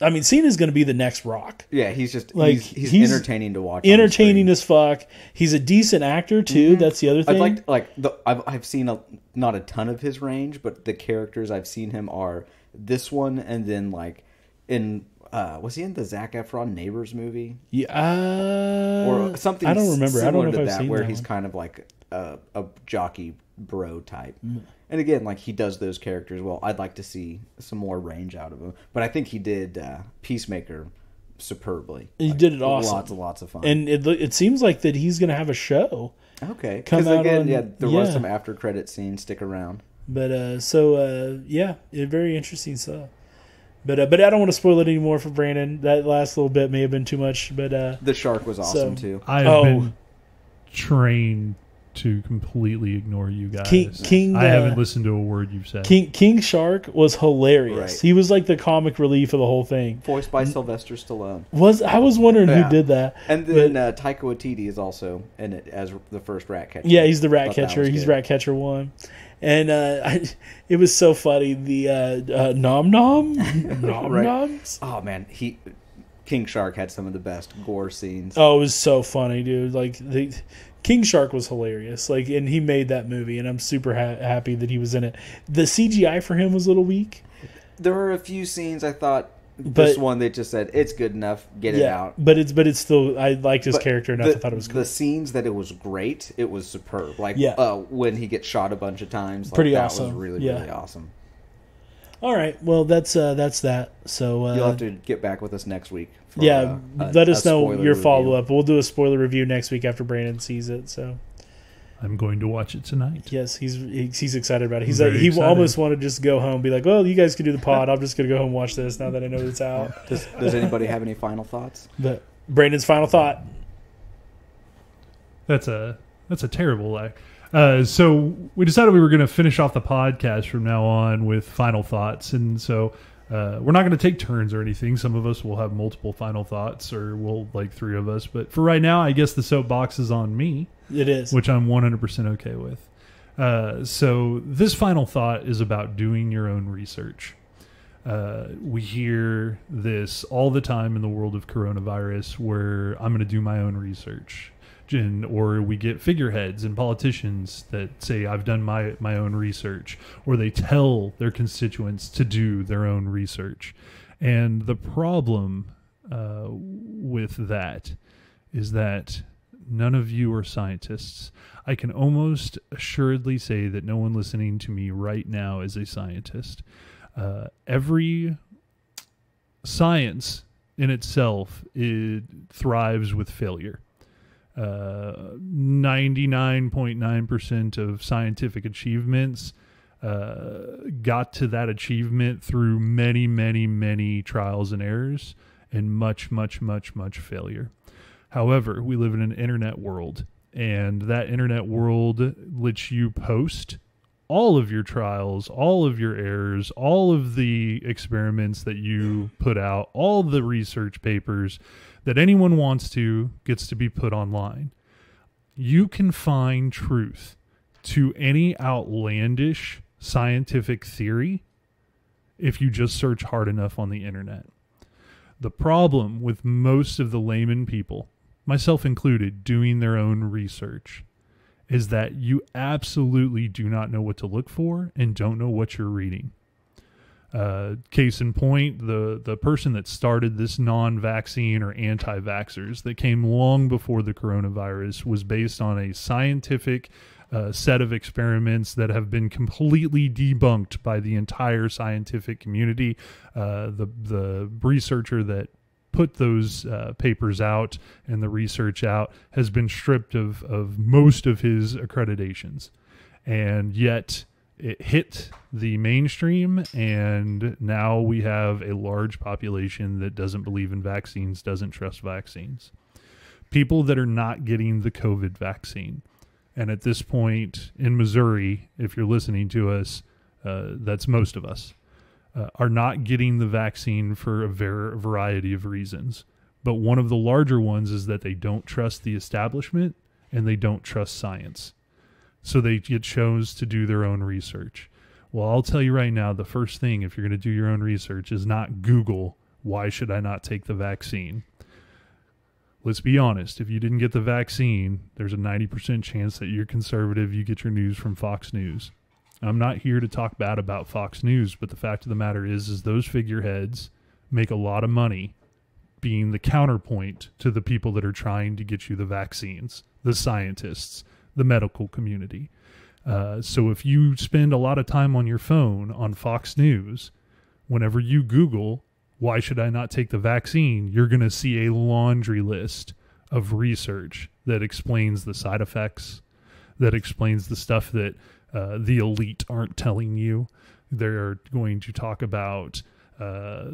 Speaker 2: I mean, Cena's going to be the next Rock.
Speaker 3: yeah he's just
Speaker 2: like,
Speaker 3: he's, he's,
Speaker 2: he's
Speaker 3: entertaining to watch
Speaker 2: Entertaining as fuck. He's a decent actor too. That's the other thing.
Speaker 3: I've liked like the I've I've seen a not a ton of his range, but the characters I've seen him are this one, and then like in uh was he in the Zac Efron Neighbors movie
Speaker 2: yeah, uh,
Speaker 3: or something?
Speaker 2: I don't remember. I don't know if
Speaker 3: to that, where
Speaker 2: that
Speaker 3: he's kind of like a, a jockey bro type.
Speaker 2: Mm.
Speaker 3: And again, like he does those characters well. I'd like to see some more range out of him, but I think he did uh, Peacemaker superbly.
Speaker 2: He
Speaker 3: Like,
Speaker 2: did it awesome.
Speaker 3: Lots and lots of fun.
Speaker 2: and it it seems like that he's going to have a show.
Speaker 3: okay, because again,
Speaker 2: on-
Speaker 3: yeah, there was some after credit scenes. Stick around.
Speaker 2: But uh, so uh, yeah, it, very interesting stuff. But uh, but I don't want to spoil it anymore for Brandon. That last little bit may have been too much. But uh,
Speaker 3: The shark was awesome
Speaker 2: So-
Speaker 3: too.
Speaker 1: I have
Speaker 2: Oh.
Speaker 1: been trained to completely ignore you guys.
Speaker 2: King- King,
Speaker 1: I
Speaker 2: uh,
Speaker 1: haven't listened to a word you've said.
Speaker 2: King King Shark was hilarious.
Speaker 3: Right.
Speaker 2: He was like the comic relief of the whole thing.
Speaker 3: voiced by Sylvester Stallone.
Speaker 2: Was I was wondering
Speaker 3: Yeah.
Speaker 2: who did that?
Speaker 3: And then uh, Taika Waititi is also in it as the first rat catcher.
Speaker 2: Yeah, he's the rat catcher. He's
Speaker 3: good.
Speaker 2: rat catcher one. And uh, I, it was so funny. The uh, uh, nom nom nom
Speaker 3: Right.
Speaker 2: noms.
Speaker 3: Oh man, he King Shark had some of the best gore scenes.
Speaker 2: Oh, it was so funny, dude. Like the King Shark was hilarious. Like, and he made that movie, and I'm super ha- happy that he was in it. The CGI for him was a little weak.
Speaker 3: There were a few scenes I thought this one they just said it's good enough, get it out.
Speaker 2: but it's but it's still I liked his
Speaker 3: But
Speaker 2: character enough.
Speaker 3: The,
Speaker 2: I thought it was cool.
Speaker 3: the scenes that it was great. It was superb. Like
Speaker 2: Yeah.
Speaker 3: uh, when he gets shot a bunch of times. Like,
Speaker 2: Pretty
Speaker 3: that Was
Speaker 2: awesome.
Speaker 3: really
Speaker 2: Yeah.
Speaker 3: really awesome.
Speaker 2: All right, well that's uh, that's that. So uh,
Speaker 3: You'll have to get back with us next week. For,
Speaker 2: yeah,
Speaker 3: uh, a-
Speaker 2: let
Speaker 3: a
Speaker 2: us know your follow up. We'll do a spoiler review next week after Brandon sees it. So
Speaker 1: I'm going to watch it tonight.
Speaker 2: yes, he's he's he's excited about it. He's
Speaker 1: Very
Speaker 2: like he
Speaker 1: excited.
Speaker 2: almost wanted to just go home, and be like, well, you guys can do the pod. I'm just gonna go home and watch this now that I know it's out.
Speaker 3: Does, does anybody have any final thoughts?
Speaker 2: But Brandon's final thought.
Speaker 1: That's a that's a terrible lie. Uh, so we decided we were going to finish off the podcast from now on with final thoughts, and so uh, we're not going to take turns or anything. Some of us will have multiple final thoughts, or we'll like three of us. But for right now, I guess the soapbox is on me,
Speaker 2: It is.
Speaker 1: which I'm 100% okay with. Uh, so this final thought is about doing your own research. Uh, we hear this all the time in the world of coronavirus where I'm going to do my own research. And, or we get figureheads and politicians that say I've done my my own research or they tell their constituents to do their own research. And the problem uh, with that is that none of you are scientists. I can almost assuredly say that no one listening to me right now is a scientist. Uh, every science in itself it thrives with failure. Uh, 99.9% of scientific achievements uh, got to that achievement through many, many, many trials and errors and much, much, much, much failure. However, we live in an internet world, and that internet world lets you post all of your trials, all of your errors, all of the experiments that you put out, all the research papers that anyone wants to gets to be put online. You can find truth to any outlandish scientific theory if you just search hard enough on the internet. The problem with most of the layman people, myself included, doing their own research is that you absolutely do not know what to look for and don't know what you're reading. Uh, case in point, the the person that started this non-vaccine or anti-vaxxers that came long before the coronavirus was based on a scientific uh, set of experiments that have been completely debunked by the entire scientific community. Uh, the the researcher that put those uh, papers out and the research out has been stripped of, of most of his accreditations. And yet it hit the mainstream, and now we have a large population that doesn't believe in vaccines, doesn't trust vaccines. People that are not getting the COVID vaccine. And at this point in Missouri, if you're listening to us, uh, that's most of us uh, are not getting the vaccine for a ver- variety of reasons. But one of the larger ones is that they don't trust the establishment and they don't trust science. So they get chose to do their own research. Well, I'll tell you right now the first thing, if you're going to do your own research, is not Google, why should I not take the vaccine? Let's be honest. If you didn't get the vaccine, there's a 90% chance that you're conservative. You get your news from Fox News. I'm not here to talk bad about Fox News, but the fact of the matter is, is those figureheads make a lot of money being the counterpoint to the people that are trying to get you the vaccines, the scientists, the medical community. Uh, so if you spend a lot of time on your phone on Fox News, whenever you Google, why should I not take the vaccine? You're going to see a laundry list of research that explains the side effects, that explains the stuff that uh, the elite aren't telling you. They're going to talk about uh,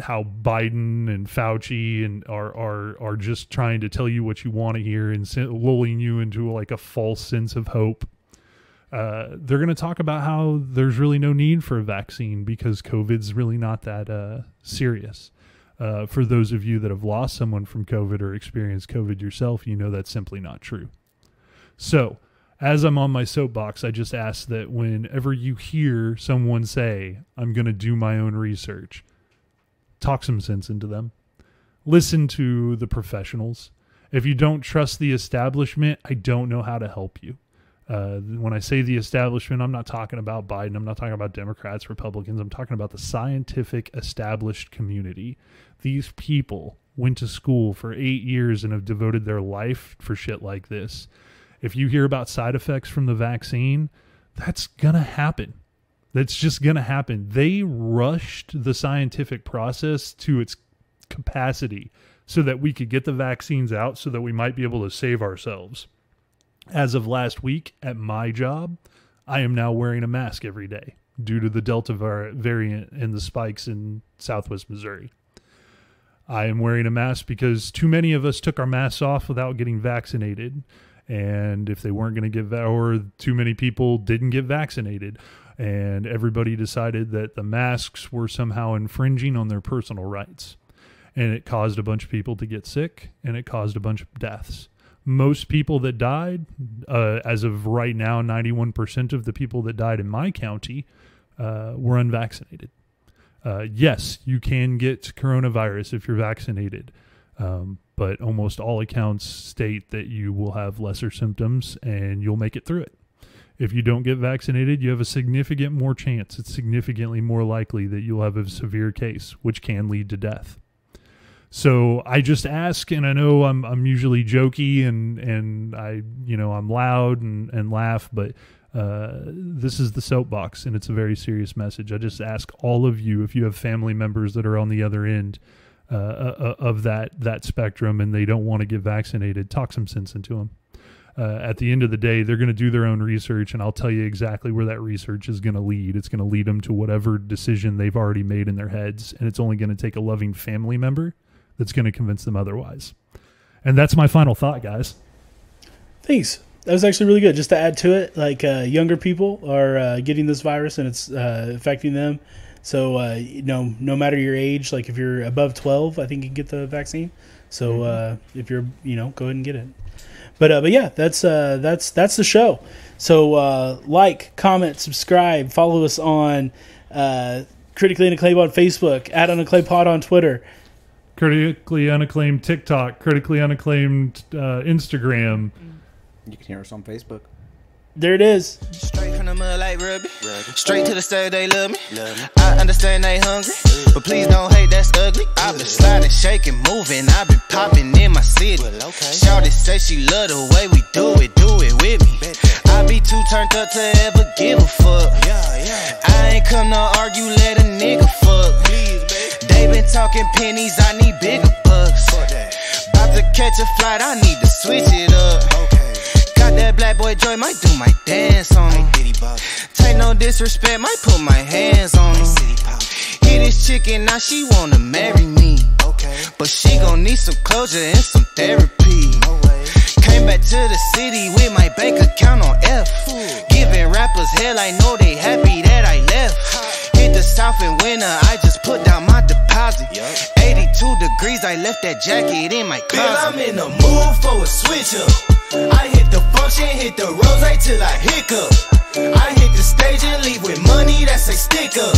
Speaker 1: how Biden and Fauci and are are are just trying to tell you what you want to hear and lulling you into like a false sense of hope. Uh, they're going to talk about how there's really no need for a vaccine because COVID's really not that uh, serious. Uh, for those of you that have lost someone from COVID or experienced COVID yourself, you know that's simply not true. So, as I'm on my soapbox, I just ask that whenever you hear someone say, I'm going to do my own research, talk some sense into them. Listen to the professionals. If you don't trust the establishment, I don't know how to help you. Uh, when I say the establishment, I'm not talking about Biden. I'm not talking about Democrats, Republicans. I'm talking about the scientific established community. These people went to school for eight years and have devoted their life for shit like this if you hear about side effects from the vaccine, that's going to happen. That's just going to happen. They rushed the scientific process to its capacity so that we could get the vaccines out so that we might be able to save ourselves. As of last week at my job, I am now wearing a mask every day due to the Delta variant and the spikes in southwest Missouri. I am wearing a mask because too many of us took our masks off without getting vaccinated and if they weren't going to get or too many people didn't get vaccinated and everybody decided that the masks were somehow infringing on their personal rights. And it caused a bunch of people to get sick and it caused a bunch of deaths. Most people that died uh, as of right now 91% of the people that died in my county uh, were unvaccinated. Uh, yes you can get coronavirus if you're vaccinated um, but almost all accounts state that you will have lesser symptoms and you'll make it through it. If you don't get vaccinated, you have a significant more chance. It's significantly more likely that you'll have a severe case, which can lead to death. So I just ask, and I know I'm I'm usually jokey and and I you know I'm loud and and laugh, but uh, this is the soapbox, and it's a very serious message. I just ask all of you if you have family members that are on the other end uh, uh, of that that spectrum and they don't want to get vaccinated, talk some sense into them. Uh, at the end of the day, they're going to do their own research, and I'll tell you exactly where that research is going to lead. It's going to lead them to whatever decision they've already made in their heads, and it's only going to take a loving family member that's going to convince them otherwise. And that's my final thought, guys.
Speaker 2: Thanks. that was actually really good. Just to add to it, like uh, younger people are uh, getting this virus and it's uh, affecting them. So uh, you know, no matter your age, like if you're above 12, I think you can get the vaccine. So uh, if you're, you know, go ahead and get it. But uh, but yeah, that's uh, that's that's the show. So uh, like, comment, subscribe, follow us on uh, critically unacclaimed on Facebook, at unacclaimed pod on Twitter.
Speaker 1: Critically unacclaimed TikTok, critically unacclaimed uh, Instagram.
Speaker 3: You can hear us on Facebook.
Speaker 2: There it is.
Speaker 4: Straight from the mud like Ruby. Straight to the stage, they love me. I understand they hungry, but please don't hate, that's ugly. I've been sliding, shaking, moving. I've been popping in my city. Shawty say she love the way we do it, do it with me. I be too turned up to ever give a fuck. I ain't come to argue, let a nigga fuck. They been talking pennies, I need bigger bucks. About to catch a flight, I need to switch it up. Got that black boy joy, might do my dance on him. Take no disrespect, might put my hands on him. Hit this chicken, now she wanna marry me. But she gon' need some closure and some therapy. Came back to the city with my bank account on F. Giving rappers hell, I know they happy that I left. Hit the south in winter, I just put down my deposit. 82 degrees, I left that jacket in my
Speaker 7: Bill,
Speaker 4: closet.
Speaker 7: I'm in the mood for a switch up. I hit the function, hit the rose till I hiccup. I hit the stage and leave with money that's a stick up.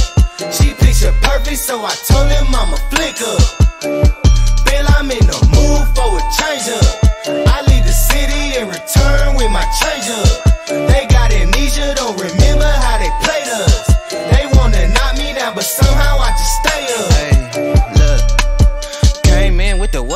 Speaker 7: She picture perfect, so I told him I'm a flick up. Bill, I'm in the mood for a change up. I leave the city and return with my change up. They got amnesia, don't remember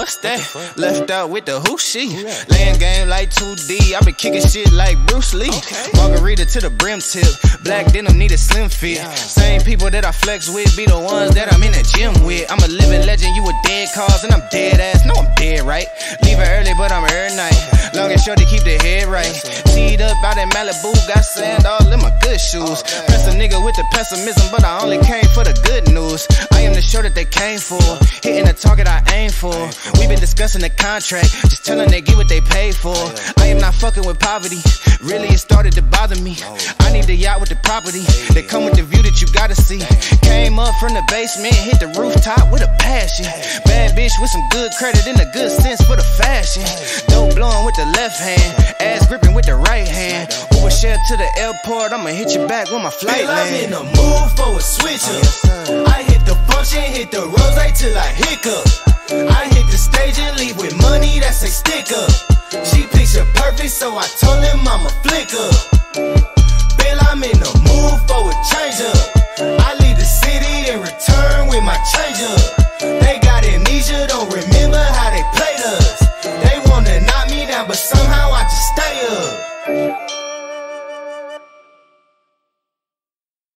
Speaker 4: what's that? Left out with the who she. Laying game like 2D. I been kicking shit like Bruce Lee. Margarita to the brim tip. Black denim need a slim fit. Same people that I flex with be the ones that I'm in the gym with. I'm a living legend, you a dead cause, and I'm dead ass. No, I'm dead, right? Leaving early, but I'm here night. Long and short to keep the head right. Teed up out in Malibu, got sand all in my good shoes. Press a nigga with the pessimism, but I only came for the good news. I am the show that they came for. Hitting the target I aim for. We been discussing the contract, just telling they get what they paid for. I am not fucking with poverty. Really, it started to bother me. I need the yacht with the property. They come with the view that you gotta see. Came up from the basement, hit the rooftop with a passion. Bad bitch with some good credit and a good sense for the fashion. Dope blowing with the left hand, ass gripping with the right hand. Uber share to the airport, I'ma hit you back when my flight
Speaker 7: Bill, I'm in
Speaker 4: land.
Speaker 7: the mood for a switch up. I hit the function, hit the rose till I hiccup. I hit the stage and leave with money that's a sticker. She picture perfect, so I told him I'm a flicker. Bail, I'm in the mood for a change up. I leave the city and return with my change up.